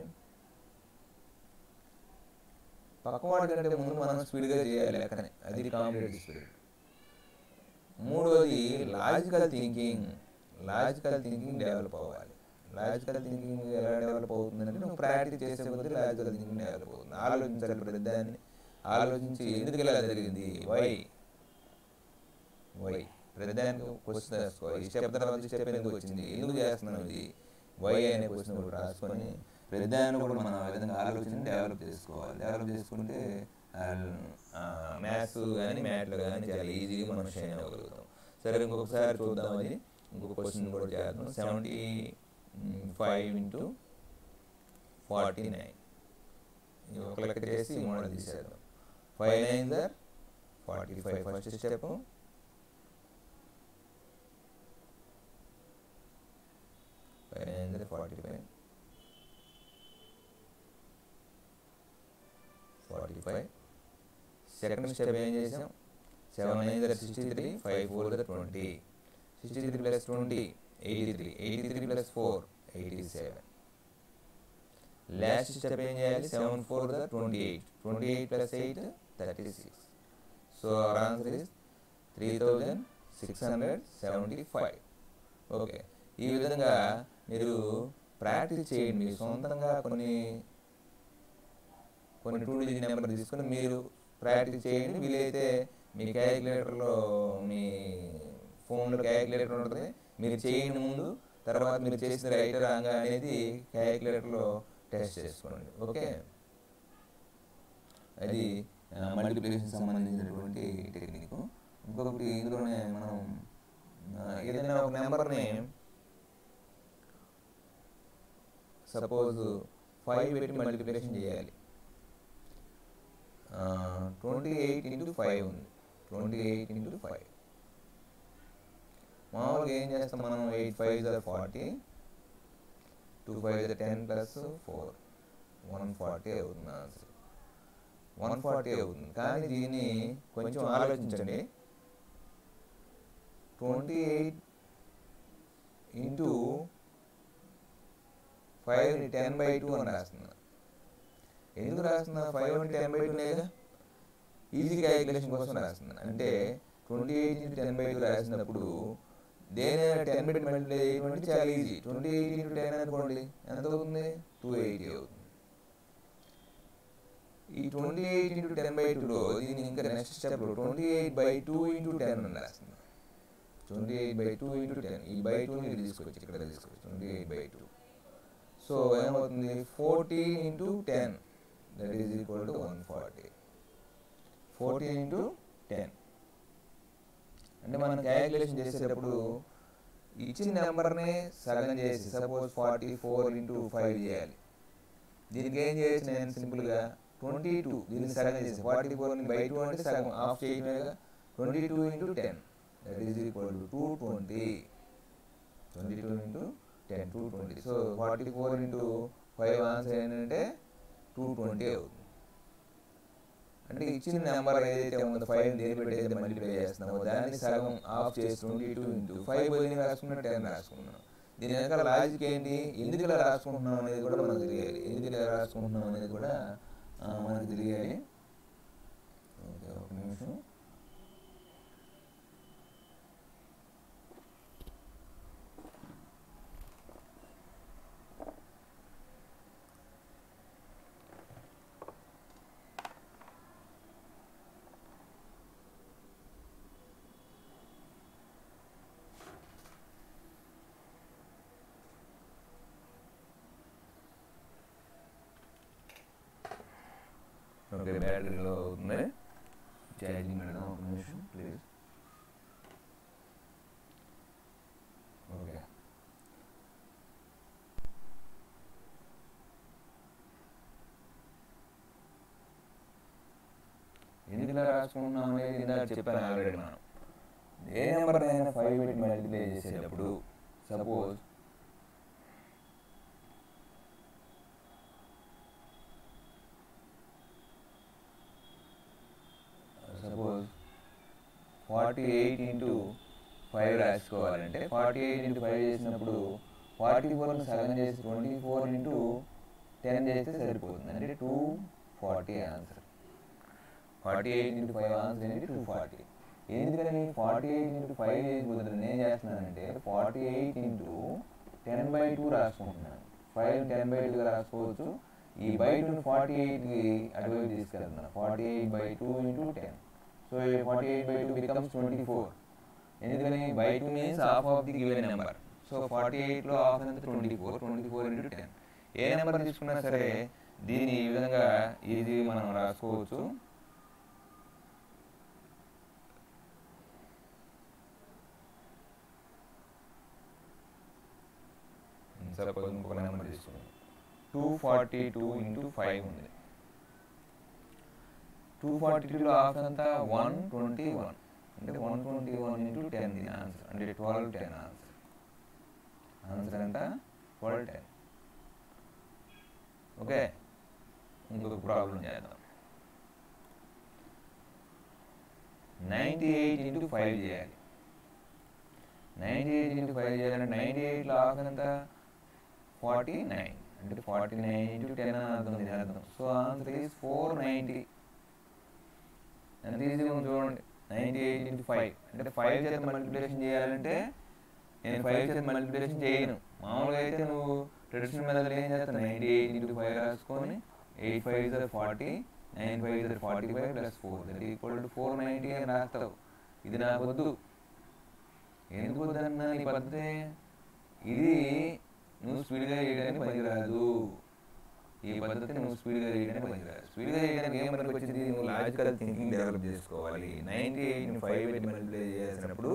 [SPEAKER 1] పక్కవాడి కంటే ముందు మనం స్పీడ్గా చేయాలి లెక్కనే. అది కాంపిటేటివ్ స్పీడ్ మూడోది logical thinking logical thinking develop అవ్వాలి. లాజికల్ థింకింగ్ ఎలా డెవలప్ అవుతుందంటే నువ్వు ప్రాక్టీస్ చేసే కొద్దీ లాజికల్ థింకింగ్ డెవలప్ అవుతుంది. ఆలోచించాలి ప్రతిదాన్ని. ఆలోచించి ఎందుకు ఇలా జరిగింది? వై వై ప్రతిదానికి క్వశ్చన్ రాసుకోవాలి. ఈ స్టెప్ తర్వాత స్టెప్ ఎందుకు వచ్చింది? ఎందుకు చేస్తున్నాను ఇది? వై అనే క్వశ్చన్ కూడా రాసుకొని ప్రతిదాన్ని కూడా మనం ఆ విధంగా ఆలోచన డెవలప్ చేసుకోవాలి. డెవలప్ చేసుకుంటే మ్యాథ్స్ కానీ మ్యాథ్లో కానీ చాలా ఈజీగా మనం షైన్ అవ్వగలుగుతాం. సరే ఇంకొకసారి చూద్దామని ఇంకొక క్వశ్చన్ కూడా చేద్దాం. Seventy five into forty nine ఒక లెక్క చేసి మోడల్ తీసేద్దాం. Five nine sir forty five first step five nine sir forty five forty five. Second step ఏం చేసాం? సెవెన్ నైన్ దర్ sixty three five four there twenty sixty three plus twenty eighty three eighty three plus four eighty seven last step ఏం చేయాలి? Seven four the twenty eight twenty eight plus eight thirty six so our answer is three thousand six hundred seventy five okay ఈ విధంగా మీరు practice చేయండి. సొంతంగా కొన్ని కొన్ని two digit number తీసుకొని మీరు ప్రాక్టీస్ చేయండి. వీలైతే మీ క్యాలిక్యులేటర్లో మీ ఫోన్లో క్యాలిక్యులేటర్ ఉంటుంది. మీరు చేయండి ముందు. తర్వాత మీరు చేసిన రైట్ రాంగ్ అనేది క్యాలిక్యులేటర్లో టెస్ట్ చేసుకోండి. ఓకే? అది మల్టిప్లికేషన్ సంబంధించినటువంటి టెక్నిక్. ఇంకొకటి ఇందులోనే మనం ఏదైనా ఒక నెంబర్ని సపోజ్ ఫైవ్ పెట్టి మల్టిప్లికేషన్ చేయాలి. ట్వంటీ ఎయిట్ ఇంటూ ఫైవ్ ఉంది. ట్వంటీ ఎయిట్ ఇంటూ ఫైవ్ మామూలుగా ఏం చేస్తాం మనం? ఎయిట్ ఫైవ్ జర్ forty two five జర్ ten plus four one forty అవుతుంది ఆన్సర్ వన్ ఫార్టీ అవుతుంది. కానీ దీన్ని కొంచెం ఆలోచించండి. ట్వంటీ ఎయిట్ ఇంటూ ఫైవ్ని టెన్ బై టూ అని రాస్తున్నాను. ఎందుకు రాస్తున్నా? ఫైవ్ అంటే టెన్ బై టూనేగా ఈజీ క్యాలిక్యులేషన్ కోసం రాస్తున్నాను అంటే twenty eight into ten by two రాసినప్పుడు దేనైనా టెన్ బై మల్టిప్లై చేయడం అంటే చాలా easy twenty eight into ten అనుకోండి ఎంత అవుతుంది? టూ ఎయిటీ అవుతుంది. ఈ twenty eight into ten by టూలో దీన్ని ఇంకా next step twenty eight by two into ten అని రాస్తుంది twenty eight by two into ten ఈ బై టూని తీసుకొచ్చి ఇక్కడ తీసుకొచ్చి twenty eight by two so ఏమవుతుంది? Fourteen into ten that is equal to one forty into into ten అంటే మనం క్యాలిక్యులేషన్ చేసేటప్పుడు ఇచ్చిన నెంబర్ని సగం చేసి suppose forty four into five చేయాలి. దీనికి ఏం చేయొచ్చు నేను సింపుల్గా ట్వంటీ టూ దీన్ని సగం చేసి ఫార్టీ ఫోర్ని బై టూ అంటే సగం off చేయడమేగా twenty two into ten that is equal to two twenty twenty two into ten two twenty so forty four into five answer ఏంటంటే టూ ట్వంటీ అవుతుంది. అంటే ఇచ్చిన నెంబర్ ఏదైతే ఉందో ఫైవ్ దేని పెట్టి అయితే మల్టిప్లై చేస్తున్నామో దాన్ని సగం ఆఫ్ చేసి ట్వంటీ టూ ఇంటూ ఫైవ్ బదిలీ రాసుకున్నా టెన్ రాసుకున్నాం. దీని వెనకాల లాజిక్ ఏంటి? ఎందుకు ఇలా రాసుకుంటున్నాం అనేది కూడా మనకు తెలియాలి. ఎందుకు ఇలా రాసుకుంటున్నాం అనేది కూడా మనకు తెలియాలి. ఓకే ఒక నిమిషం ఓకే బ్యాటరీలో అవుతుంది ఛార్జింగ్ పెడదాం ఒక నిమిషం ప్లీజ్ ఓకే ఎందుకు ఇలా రాసుకుంటున్నాం అనేది ఇందాక చెప్పాను ఆల్రెడీ మనం? ఏ నెంబర్ అయినా ఫైవ్ మల్టిప్లై చేసేటప్పుడు suppose forty eight into five రాసుకోవాలంటే forty eight into five చేసినప్పుడు ఫార్టీ ఫోర్ని సగం చేసి ట్వంటీ ఫోర్ ఇంటూ టెన్ చేస్తే సరిపోతుంది. అంటే two forty answer forty eight into five answer ఏంటి? టూ ఫార్టీ ఎందుకని ఫార్టీ ఎయిట్ ఇంటూ ఫైవ్ చేయకపోతే నేను చేస్తున్నానంటే forty eight into ten by two రాసుకుంటున్నాను five ten by two రాసుకోవచ్చు. ఈ బై టూ ఫార్టీ ఎయిట్కి అటువైపు తీసుకెళ్తున్నాను. Forty eight by two into ten so forty eight by two becomes twenty four ఎందుకని by two means half of the given number so forty ఎయిట్లో half ఎంత twenty four twenty four into ten ఏ number తీసుకున్నా సరే దీన్ని ఈ విధంగా easy మనం రాసుకోవచ్చు. Hmm, సపోజ్ ఇంకొక నెంబర్ తీసుకున్నాం two forty two into five ఉంది. టూ ఫార్టీ టూలో హాఫ్ అంతా వన్ ట్వంటీ వన్ అంటే one twenty one into ten దీని ఆన్సర్ అంటే ట్వెల్వ్ టెన్ ఆన్సర్ ఆన్సర్ ఎంత? ట్వెల్వ్ టెన్ ఓకే ఇంకొక ప్రాబ్లం చేద్దాం. నైంటీ ఎయిట్ ఇంటూ ఫైవ్ చేయాలి. నైంటీ ఎయిట్ ఇంటూ ఫైవ్ చేయాలంటే నైంటీ ఎయిట్లో హాఫ్ ఎంత? ఫార్టీ నైన్ అంటే ఫార్టీ నైన్ ఇంటూ టెన్ అని అర్థం దీని అర్థం. So answer is four ninety ఎంత ఈజీగా ఉంది చూడండి. Ninety eight into five. అంటే ఫైవ్ చేత మల్టిప్లికేషన్ చేయాలంటే నేను ఫైవ్ చేత మల్టిప్లికేషన్ చేయను. మామూలుగా అయితే నువ్వు ట్రెడిషనల్ మెథడ్ ఏం చేస్తాను నైంటీ ఎయిట్ ఇంటూ ఫైవ్ రాసుకొని ఎయిట్ ఫైవ్ జర్ forty nine five జర్ forty five plus four. That equal to four ninety అని రాస్తావు. ఇది నాకు వద్దు. ఎందుకు వద్దన్నా నీ పద్ధతి? ఇది నువ్వు స్పీడ్గా చేయడానికి పనికిరాదు. ఈ పద్ధతి నువ్వు స్పీడ్గా చేయడానికి పనికిరాదు స్పీడ్గా చేయడానికి ఏం మనకు వచ్చింది? నువ్వు లాజికల్ థింకింగ్ డెవలప్ చేసుకోవాలి. నైంటీ ఎయిట్ని ఫైవ్ ఎయిట్ మల్టిప్లై చేసినప్పుడు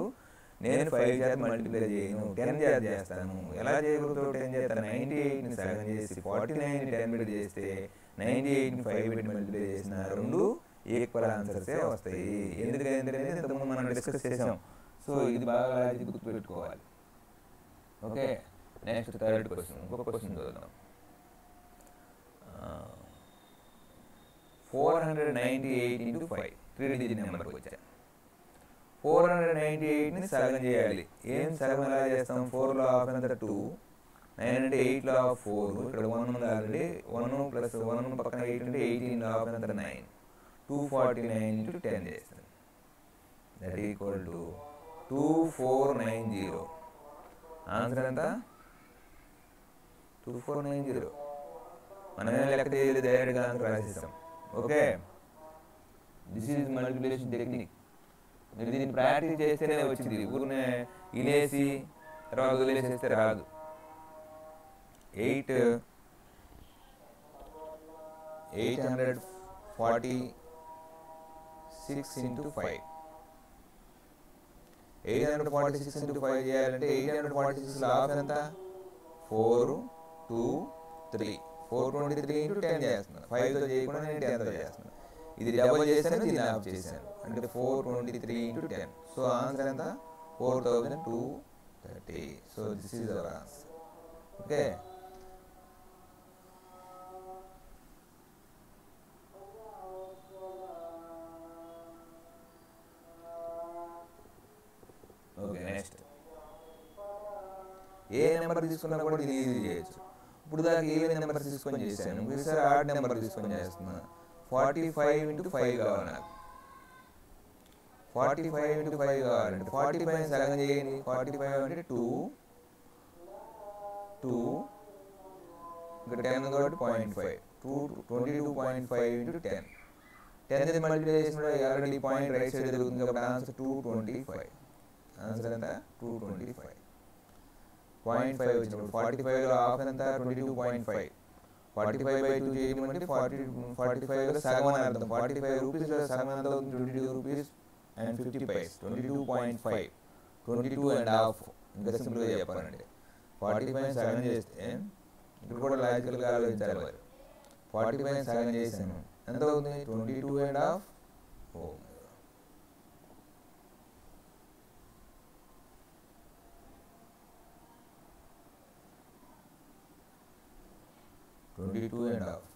[SPEAKER 1] నేను ఫైవ్ చేత మల్టిప్లై చేయను టెన్ చేత చేస్తాను. ఎలా చేయగలుగుతావు? టెన్ చేస్తాను నైంటీ ఎయిట్ని సగం చేసి ఫార్టీ నైన్ టెన్ పెట్టి చేస్తే నైంటీ ఎయిట్ని ఫైవ్ పెట్టి మల్టిప్లై చేసిన రెండు ఈక్వల్ ఆన్సర్సే వస్తాయి. ఎందుకంటే ఇంతకుముందు మనం డిస్కస్ చేసాం. సో ఇది బాగా లాజిక్ గుర్తుపెట్టుకోవాలి. ఓకే నెక్స్ట్ థర్డ్ క్వశ్చన్ ఇంకొక క్వశ్చన్ చూద్దాం four hundred ninety eight into five. Three digit నెంబర్కి వచ్చాను ఫోర్ హండ్రెడ్ నైంటీ ఎయిట్ని సగం చేయాలి. ఏం సగం ఎలా చేస్తాం? ఫోర్లో హాఫ్ ఎంత? టూ. నైన్ అంటే ఎయిట్లో హాఫ్ ఫోర్. ఇక్కడ వన్ ఉంది ఆల్రెడీ వన్ ప్లస్ వన్ పక్కన ఎయిట్ అంటే ఎయిటీన్ హాఫ్ ఎంత? Nine. Two forty nine into ten చేస్తాం. That equal to two four nine zero answer ఎంత? టూ ఫోర్ నైన్ జీరో మనమే లెక్క చేయలేదు డైరెక్ట్గా answer రాసేస్తాం okay? This is multiplication technique మీరు దీన్ని ప్రాక్టీస్ చేస్తేనే వచ్చింది. ఊరినే ఇలేసి తర్వాత వదిలేసేస్తే రాదు. Eight eight hundred forty six into five eight hundred forty six into five చేయాలంటే eight hundred forty six half ఎంత? Four two three four twenty three into ten చేస్తున్నాను ఫైవ్తో చేయకుండా నేను టెన్తో చేస్తున్నాను ఇది డబల్ చేశాను దీన్ని ఆఫ్ చేశాను. అంటే four twenty three into ten. So answer ఎంత? Four thousand two thirty. So this is our answer okay okay next A number తీసుకున్నా కూడా దీన్ని ఈజీ చేయొచ్చు. ఇప్పుడు దాకా ఏ నెంబర్ తీసుకొని చేశాను? ఈసారి ఆడ్ నెంబర్ తీసుకొని చేస్తున్నాను ఫార్టీ ఫైవ్ ఇంటూ ఫైవ్ కావాలి నాకు. ఫార్టీ ఫైవ్ ఇంటూ ఫైవ్ కావాలంటే ఫార్టీ ఫైవ్ సగం చేయండి. ఫార్టీ ఫైవ్ అంటే టూ. టూ. ఇంకా టెన్ కాబట్టి point five. Two twenty two point five into ten. Ten ఇది మల్టిప్లై చేసినప్పుడు ఆల్రెడీ పాయింట్ రైట్ సైడ్ జరుగుతుంది కాబట్టి answer two twenty five. Answer ఎంత? Two twenty five. Point five వచ్చినప్పుడు ఫార్టీ ఫైవ్లో హాఫ్ ఎంత? Twenty two point five. Forty five by two చేయమంటే forty ఫార్టీ ఫైవ్లో సగం అని అర్థం. ఫార్టీ ఫైవ్ రూపీస్లో సగం ఎంత అవుతుంది? Twenty two rupees and fifty paise. Twenty two point five. Twenty two and half. ఇంకా సింపుల్గా చెప్పాలంటే. ఫార్టీ ఫైవ్ సగం చేస్తే ఇప్పుడు కూడా లాజికల్గా ఆలోచించాలి మరి. ఫార్టీ ఫైవ్ సగం చేశాను ఎంత అవుతుంది? Twenty two and half. Oh. Twenty two and half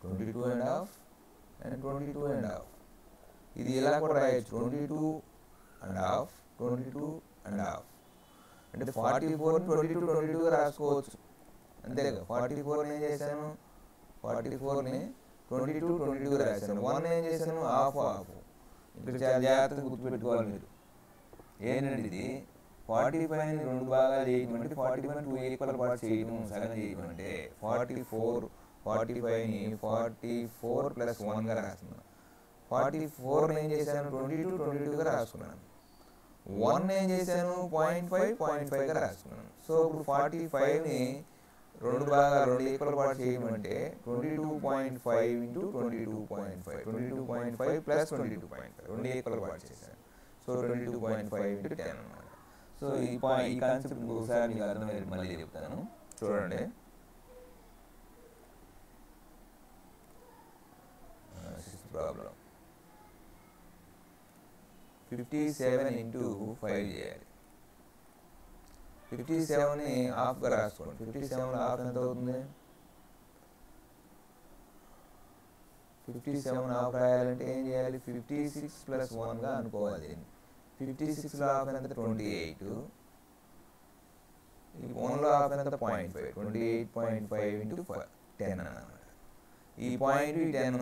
[SPEAKER 1] twenty two and half and twenty two ఇది ఇలా కూడా రాయొచ్చు. Twenty two and half twenty two and half అంటే forty four twenty two twenty టూగా రాసుకోవచ్చు. అంతేగా ఫార్టీ ఫోర్ని ఏం చేశాను? ఫార్టీ ఫోర్ని ట్వంటీ టూ ట్వంటీ టూ రాశాను. వన్ ఏం చేశాను? హాఫ్ హాఫ్ ఇక్కడ చాలా జాగ్రత్తగా గుర్తుపెట్టుకోవాలి మీరు. ఏంటంటే ఇది ఫార్టీ ఫైవ్ని రెండు భాగాలు చేయడం అంటే forty five two equal parts చేయడం సగం చేయడం అంటే ఫార్టీ ఫోర్ ఫార్టీ ఫైవ్ని ఫార్టీ ఫోర్ ప్లస్ వన్గా రాస్తున్నాను ఫార్టీ ఫోర్ని ఏం చేశాను? ట్వంటీ టూ ట్వంటీ టూగా రాసుకున్నాను. వన్ ఏం చేశాను? పాయింట్ ఫైవ్ పాయింట్ ఫైవ్గా రాసుకున్నాను. సో ఇప్పుడు ఫార్టీ ఫైవ్ని రెండు బాగా రెండు ఈక్వల్ పార్ట్ చేయమంటే twenty two point five into twenty two point five twenty two point five plus twenty two point five రెండు ఈక్వల్ పార్ట్ చేశాను. So twenty two point five into ten అన్నమాట. So ఈ point ఈ concept ఇంకొకసారి మీకు అర్థమయ్యేది మళ్ళీ చెప్తాను. చూడండి. Problem fifty seven into five చేయాలి ఫిఫ్టీ సెవెన్ని హాఫ్గా రాసుకోండి. ఫిఫ్టీ సెవెన్ హాఫ్ ఎంత అవుతుంది? ఫిఫ్టీ సెవెన్ హాఫ్ రాయాలంటే ఏం చేయాలి? ఫిఫ్టీ సిక్స్ ప్లస్ వన్గా అనుకోవాలి. ఫిఫ్టీ సిక్స్ సిక్స్లో ఆఫ్ ఎంత ట్వంటీ ఎయిట్ ఈ వన్లో ఆఫ్ ఎంత point five twenty eight point five into ten అనమాట ఈ పాయింట్ ఈ టెన్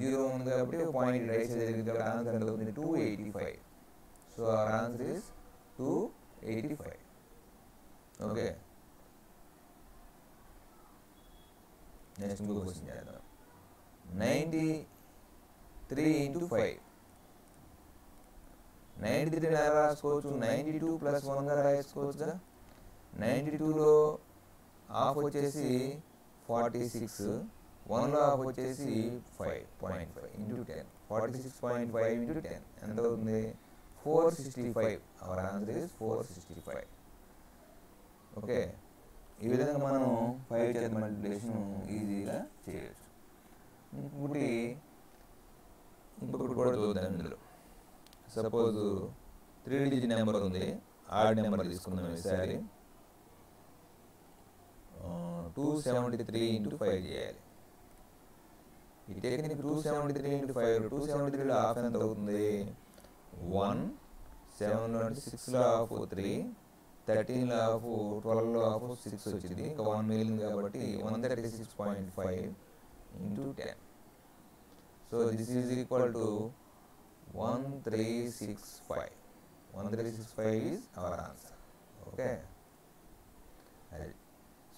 [SPEAKER 1] జీరో ఉంది కాబట్టి పాయింట్ రైట్ సైడ్ జరిగింది ఆన్సర్ ఎంత అవుతుంది two eighty five so our answer is two eighty five okay next ఇంకో క్వశ్చన్ చేద్దాం ninety three into five ninety three ఎలా రాసుకోవచ్చు? నైంటీ టూ ప్లస్ వన్గా రాసుకోవచ్చుగా నైంటీ టూలో హాఫ్ వచ్చేసి ఫార్టీ సిక్స్ వన్లో హాఫ్ వచ్చేసి five point five into ten. Forty six point five into ten. ఎంత అవుతుంది? Four sixty five. Our answer is four sixty five. Okay. ఈ విధంగా మనం ఫైవ్ చేత మల్టిప్లికేషన్ ఈజీగా చేయొచ్చు. ఇంకొకటి ఇంకొకటి కూడా చూద్దాం ఇందులో. సపోజ్ త్రీ డిజిట్ నెంబర్ ఉంది. ఆడ్ నెంబర్ తీసుకుందాం ఈసారి. Two seventy three into five చేయాలి. ఈ technique two seventy three into five two seventy త్రీలో హాఫ్ ఎంత అవుతుంది? వన్ సెవెన్లో అంటే సిక్స్లో హాఫ్ త్రీ థర్టీన్లో హాఫ్ ట్వెల్వ్లో హాఫ్ సిక్స్ వచ్చింది. ఇంకా వన్ మిగిలింది కాబట్టి one thirty six point five into ten so this is equal to one three six five one three six five is our answer okay అది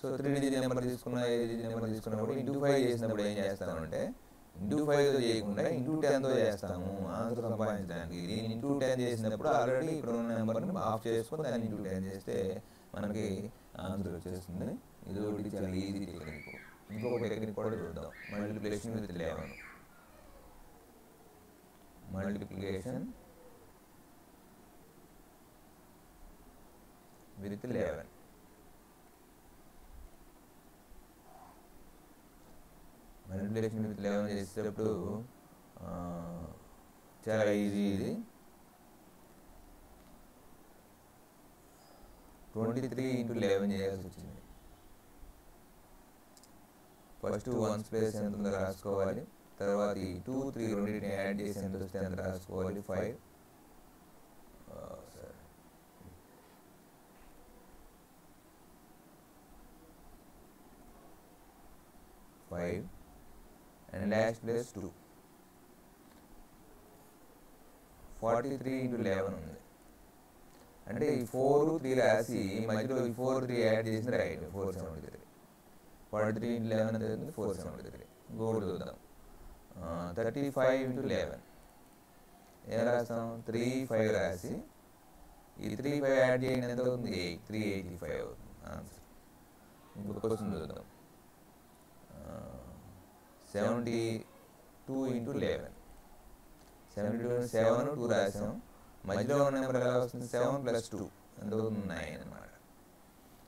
[SPEAKER 1] సో త్రీ డిజిట్ నెంబర్ తీసుకున్నా ఏ digit number తీసుకున్నప్పుడు into five చేసినప్పుడు ఏం చేస్తామంటే into ఫైవ్తో చేయకుండా into టెన్తో చేస్తాము. Answer సంపాదించడానికి. దీన్ని ఇంటూ టెన్ చేసినప్పుడు ఆల్రెడీ ఇక్కడ ఉన్న నెంబర్ని ఆఫ్ చేసుకుని దాన్ని ఇంటూ టెన్ చేస్తే మనకి ఆన్సర్ వచ్చేస్తుంది. ఇది ఒకటి చాలా ఈజీ టెక్నిక్ ఇంకొక టెక్నిక్ కూడా చూద్దాం. Multiplication with eleven multiplication with eleven multiplication with eleven చేసేటప్పుడు చాలా ఈజీ ఇది. ట్వంటీ త్రీ ఇంటూ లెవెన్ చేయాల్సి వచ్చింది. ఫస్ట్ వన్స్ ప్లేస్ ఎంత ఉందో రాసుకోవాలి. తర్వాత ఈ టూ త్రీ రెండింటిని యాడ్ చేసి ఎంత వస్తే ఎంత రాసుకోవాలి ఫైవ్ సరే. Five and last place two forty three into eleven ఉంది. అంటే ఈ ఫోర్ త్రీ రాసి మధ్యలో ఈ ఫోర్ త్రీ యాడ్ చేసిన right four seventy three forty three into eleven అనేది ఫోర్ సెవెంటీ త్రీ గోల్డ్ చూద్దాం. థర్టీ ఫైవ్ ఇంటూ లెవెన్ ఏం రాస్తాం? త్రీ ఫైవ్ రాసి ఈ త్రీ ఫైవ్ యాడ్ చేయడం ఎంత అవుతుంది? ఎయిట్ త్రీ ఎయిటీ ఫైవ్ అవుతుంది. ఆన్సర్ ఇంకొక క్వశ్చన్ చూద్దాం. Seventy two into eleven seventy two seven two రాసాం. మధ్యలో ఉన్న నెంబర్ ఎలా వస్తుంది? సెవెన్ ప్లస్ టూ ఎంత అవుతుంది? నైన్ అనమాట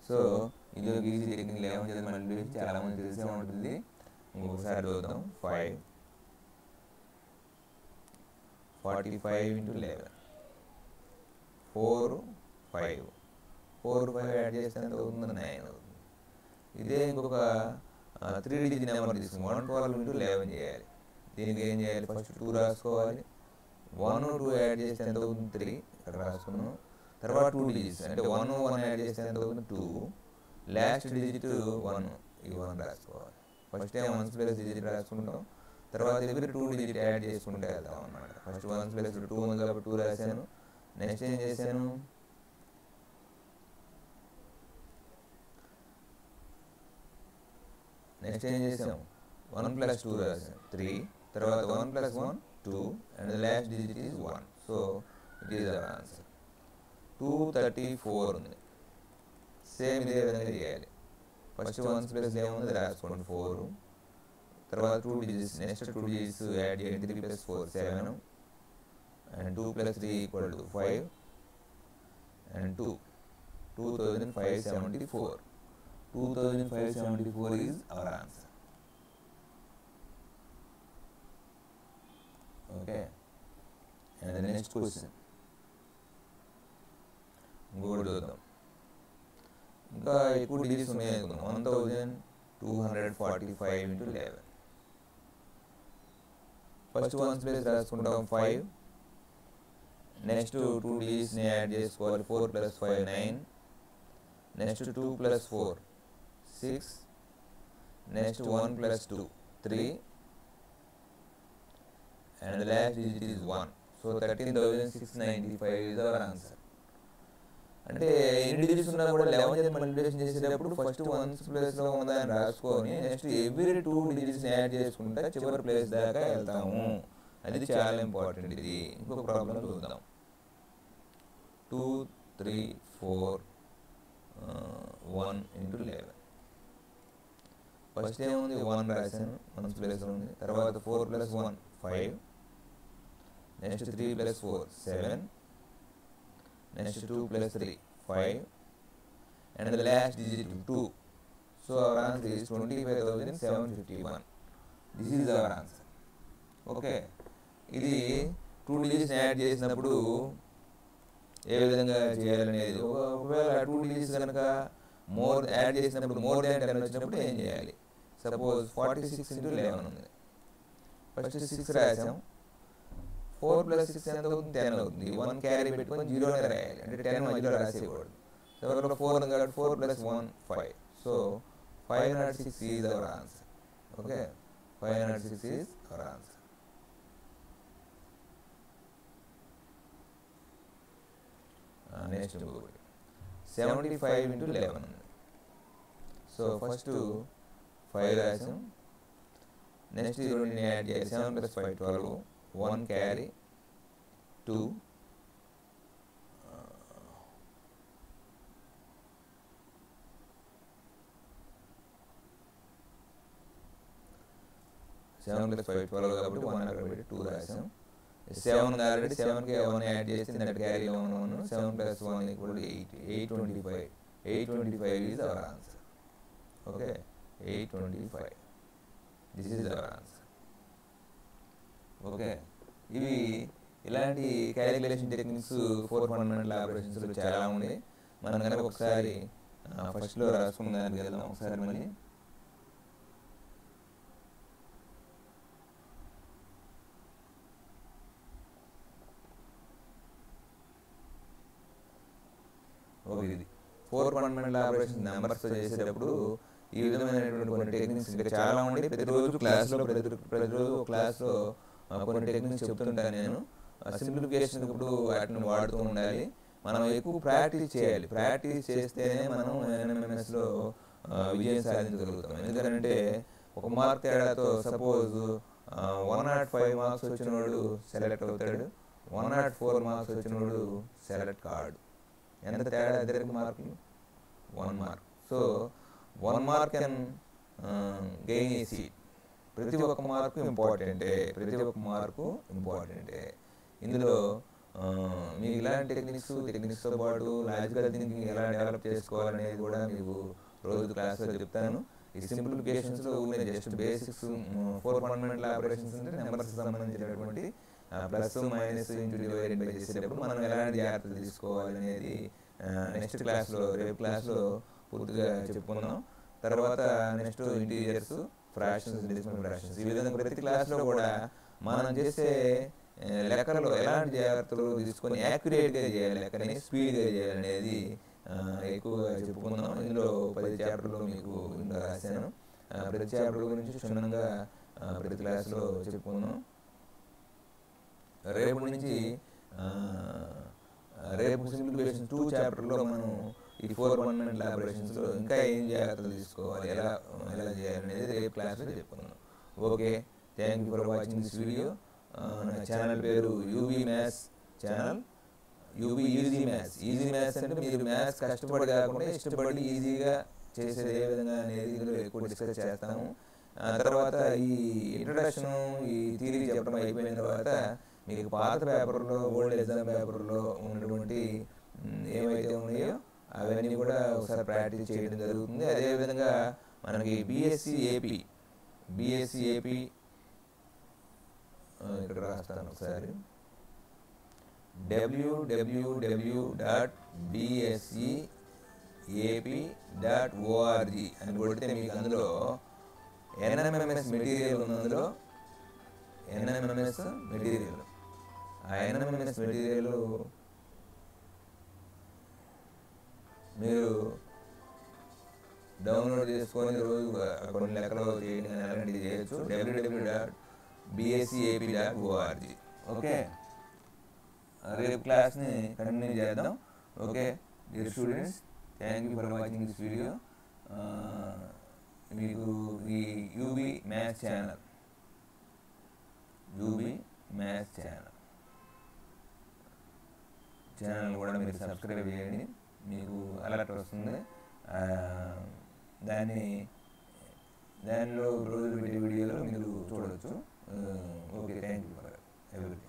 [SPEAKER 1] సో ఇది ఈజీ టెక్నిక్ లెవెన్ చేసి మళ్ళీ చాలామంది తెలిసే ఉంటుంది. ఇంకొకసారి చూద్దాం. Five forty five into eleven. Four five. Four five add చేస్తే ఎంత అవుతుంది నైన్ అవుతుంది. ఇదే ఇంకొక త్రీ డిజిట్ నెంబర్ తీసుకుని వన్ ట్వెల్వ్ ఇంటూ లెవెన్ చేయాలి. దీనికి ఏం చేయాలి? ఫస్ట్ టూ రాసుకోవాలి. వన్ టూ oh యాడ్ చేస్తే ఎంత అవుతుంది? త్రీ ఇక్కడ రాసుకున్నాం. తర్వాత టూ డిజిట్స్ అంటే వన్ వన్ oh యాడ్ చేస్తే ఎంత అవుతుంది? టూ లాస్ట్ డిజిట్ వన్ ఈ వన్ రాసుకోవాలి. First time ones plus digit రాసుకుంటాం. తర్వాత ఎవ్రీ టూ డిజిట్ యాడ్ చేసుకుంటే వెళ్తాం అనమాట ఫస్ట్ వన్స్ ప్లస్ టూ ఉంది కాబట్టి టూ రాశాను. నెక్స్ట్ ఏం చేశాను? నెక్స్ట్ ఏం చేసాం వన్ ప్లస్ టూ రాసాం త్రీ తర్వాత one plus one two and last digit is one so it is our answer two thirty four ఉంది. సేమ్ ఇదే విధంగా చేయాలి. ఫస్ట్ వన్స్ ప్లస్ ఏముంది? రాసుకోండి ఫోర్ తర్వాత two digits next two digits add చేయండి. Three plus four seven and two plus three equal to five and two two thousand five seventy four two thousand five seventy four is our answer okay and next question ఇంకోటి చూద్దాం ఇంకా ఎక్కువ digits ఉన్నాయి one thousand two hundred forty five into eleven First one's place raskuntam 5. Next to 2 is ne add this 4 plus 5 9. Next to 2 plus 4 6. Next to 1 plus 2 3. And the last digit is 1. So 13,695 is our answer. అంటే ఎన్ని digits ఉన్నా కూడా eleven చేసి multiplication చేసేటప్పుడు first once ప్లేస్లో ఉందని రాసుకొని next every two digits add చేసుకుంటే చివరి ప్లేస్ దాకా వెళ్తాము. అది చాలా ఇంపార్టెంట్ ఇది. ఇంకొక ప్రాబ్లం చూద్దాం. Two three four one into eleven first ఏముంది? వన్ రాశాను. వన్ ప్లస్ ఉంది. తర్వాత four plus one five next three plus four seven next two plus three five and the last digit two. So our answer is twenty five thousand seven fifty one this is our answer okay ఇది two digits add చేసినప్పుడు ఏ విధంగా చేయాలనేది? ఒక- ఒకవేళ two digits కనుక more add చేసినప్పుడు more than ten వచ్చినప్పుడు ఏం చేయాలి? Suppose forty six into eleven ఉంది. ఫస్ట్ సిక్స్ రాసాం. ఫోర్ ప్లస్ సిక్స్ ఎంత అవుతుంది? టెన్ అవుతుంది. వన్ క్యారీ పెట్టుకొని జీరోనే రాయాలి. అంటే టెన్ మధ్యలో రాసేయకూడదు. ఎవరిలో ఫోర్ ఉంది కాబట్టి four plus one five. So five nought six is our answer. Okay? Five nought six is our answer. Next ఇంకొకటి సెవెంటీ ఫైవ్ ఇంటూ లెవెన్ ఉంది. సో ఫస్ట్ ఫైవ్ రాసాం. నెక్స్ట్ రెండు యాడ్ చేయాలి. Seven plus five twelve. One carry two seven plus five twelve కాబట్టి one అక్కడ పెట్టి two రాసాం seven already సెవెన్కి వన్ యాడ్ చేస్తే that carry one one seven plus one equal eight eight twenty five eight twenty five is our answer okay eight twenty five this is our answer okay. ఇవి ఇలాంటి calculation techniques four fundamental operations చాలా ఉన్నాయి. మనం కనుక ఒకసారి ఫస్ట్లో రాసుకున్న దానికి వెళ్దాం. ఒకసారి మళ్ళీ. ఓకే ఇది. ఫోర్ ఫండమెంటల్ ఆపరేషన్ నెంబర్స్ చేసేటప్పుడు ఈ విధమైనటువంటి కొన్ని టెక్నిక్స్ ఇంకా చాలా ఉండి ప్రతిరోజు క్లాస్లో ప్రతి ప్రతిరోజు క్లాస్లో కొన్ని టెక్నిక్స్ చెప్తుంటాను నేను. సింప్లిఫికేషన్ ఇప్పుడు వాటిని వాడుతూ ఉండాలి. మనం ఎక్కువ ప్రాక్టీస్ చేయాలి. ప్రాక్టీస్ చేస్తేనే మనం ఎన్ఎంఎంఎస్లో విజయం సాధించగలుగుతాం. ఎందుకంటే ఒక మార్క్ తేడాతో suppose one nought five marks వచ్చినోడు సెలెక్ట్ అవుతాడు. వన్ నాట్ ఫోర్ మార్క్స్ వచ్చినోడు సెలెక్ట్ కాడు. ఎంత తేడా? ఇద్దరికి మార్కులు one mark so one mark and gain a seat ప్రతి ఒక్క మార్కు ఇంపార్టెంటే. ప్రతి ఒక్క మార్కు ఇంపార్టెంటే. ఇందులో మీకు ఇలాంటి టెక్నిక్స్ టెక్నిక్స్తో పాటు లాజికల్ థింకింగ్ ఎలా డెవలప్ చేసుకోవాలనేది కూడా మీకు రోజు క్లాస్లో చెప్తాను. ఈ సింప్లిఫికేషన్స్లో ఉన్న just basics four fundamental operations అంటే నెంబర్స్ సంబంధించినటువంటి plus minus into divide by చేసేటప్పుడు మనం ఎలాంటి జాగ్రత్తలు తీసుకోవాలి అనేది నెక్స్ట్ క్లాస్లో రేపు క్లాస్లో పూర్తిగా చెప్పుకుందాం. తర్వాత next integers fractions decimal fractions ఈ విధంగా ప్రతి క్లాస్లో కూడా మనం చేసే లెక్కలలో ఎలాంటి జాగ్రత్తలు తీసుకొని యాక్యురేట్గా చేయాలి లెక్కని స్పీడ్గా చేయాలి అనేది ఎక్కువగా చెప్పుకుందాం. ఇందులో పది చాప్టర్లు మీకు ఇందులో రాశాను. ప్రతి చాప్టర్ గురించి క్షుణ్ణంగా ప్రతి క్లాస్లో చెప్పుకుందాం. రేపు నుంచి రేపు సింప్లిఫికేషన్ టూ చాప్టర్లో మనం ఈ ఫోర్ ఫండమెంటల్ ఆపరేషన్స్లో ఇంకా ఏం జాగ్రత్తలు తీసుకోవాలి? ఎలా ఎలా చేయాలి అనేది రేపు క్లాస్లో చెప్పుకుందాం. Okay thank you for watching this video నా ఛానల్ పేరు UB maths channel UB easy maths easy maths అంటే మీరు మ్యాథ్స్ కష్టపడి కాకుండా ఇష్టపడి ఈజీగా చేసేది ఏ విధంగా అనేది ఎక్కువ డిస్కస్ చేస్తాము. ఆ తర్వాత ఈ ఇంట్రడక్షన్ ఈ థీరీ చెప్పడం అయిపోయిన తర్వాత మీకు పాత పేపర్లో ఓల్డ్ ఎగ్జామ్ పేపర్లో ఉన్నటువంటి ఏమైతే ఏవైతే ఉన్నాయో అవన్నీ కూడా ఒకసారి ప్రాక్టీస్ చేయడం జరుగుతుంది. అదేవిధంగా మనకి బీఎస్సీ ఏపీ బీఎస్సీ ఏపీ ఇక్కడ రాస్తాను ఒకసారి. W W W dot BSC AP dot ORG అని కొడితే మీకు అందులో ఎన్ఎంఎంఎస్ మెటీరియల్ ఉంది అందులో. ఎన్ఎంఎంఎస్ మెటీరియల్ ఆ ఎన్ఎంఎంఎస్ మెటీరియల్ మీరు డౌన్లోడ్ చేసుకొని రోజు కొన్ని లెక్కలు చేయండి కానీ అలాంటివి చేయొచ్చు. W W dot BSC AP dot ORG okay రేపు క్లాస్ని కంటిన్యూ చేద్దాం. Okay? Dear students thank you for watching this video మీకు ఈ UB maths channel UB maths channel channel కూడా మీరు సబ్స్క్రైబ్ చేయండి. మీకు అలర్ట్ వస్తుంది. దాన్ని దానిలో రోజు పెట్టే వీడియోలో మీరు చూడవచ్చు okay thank you for everything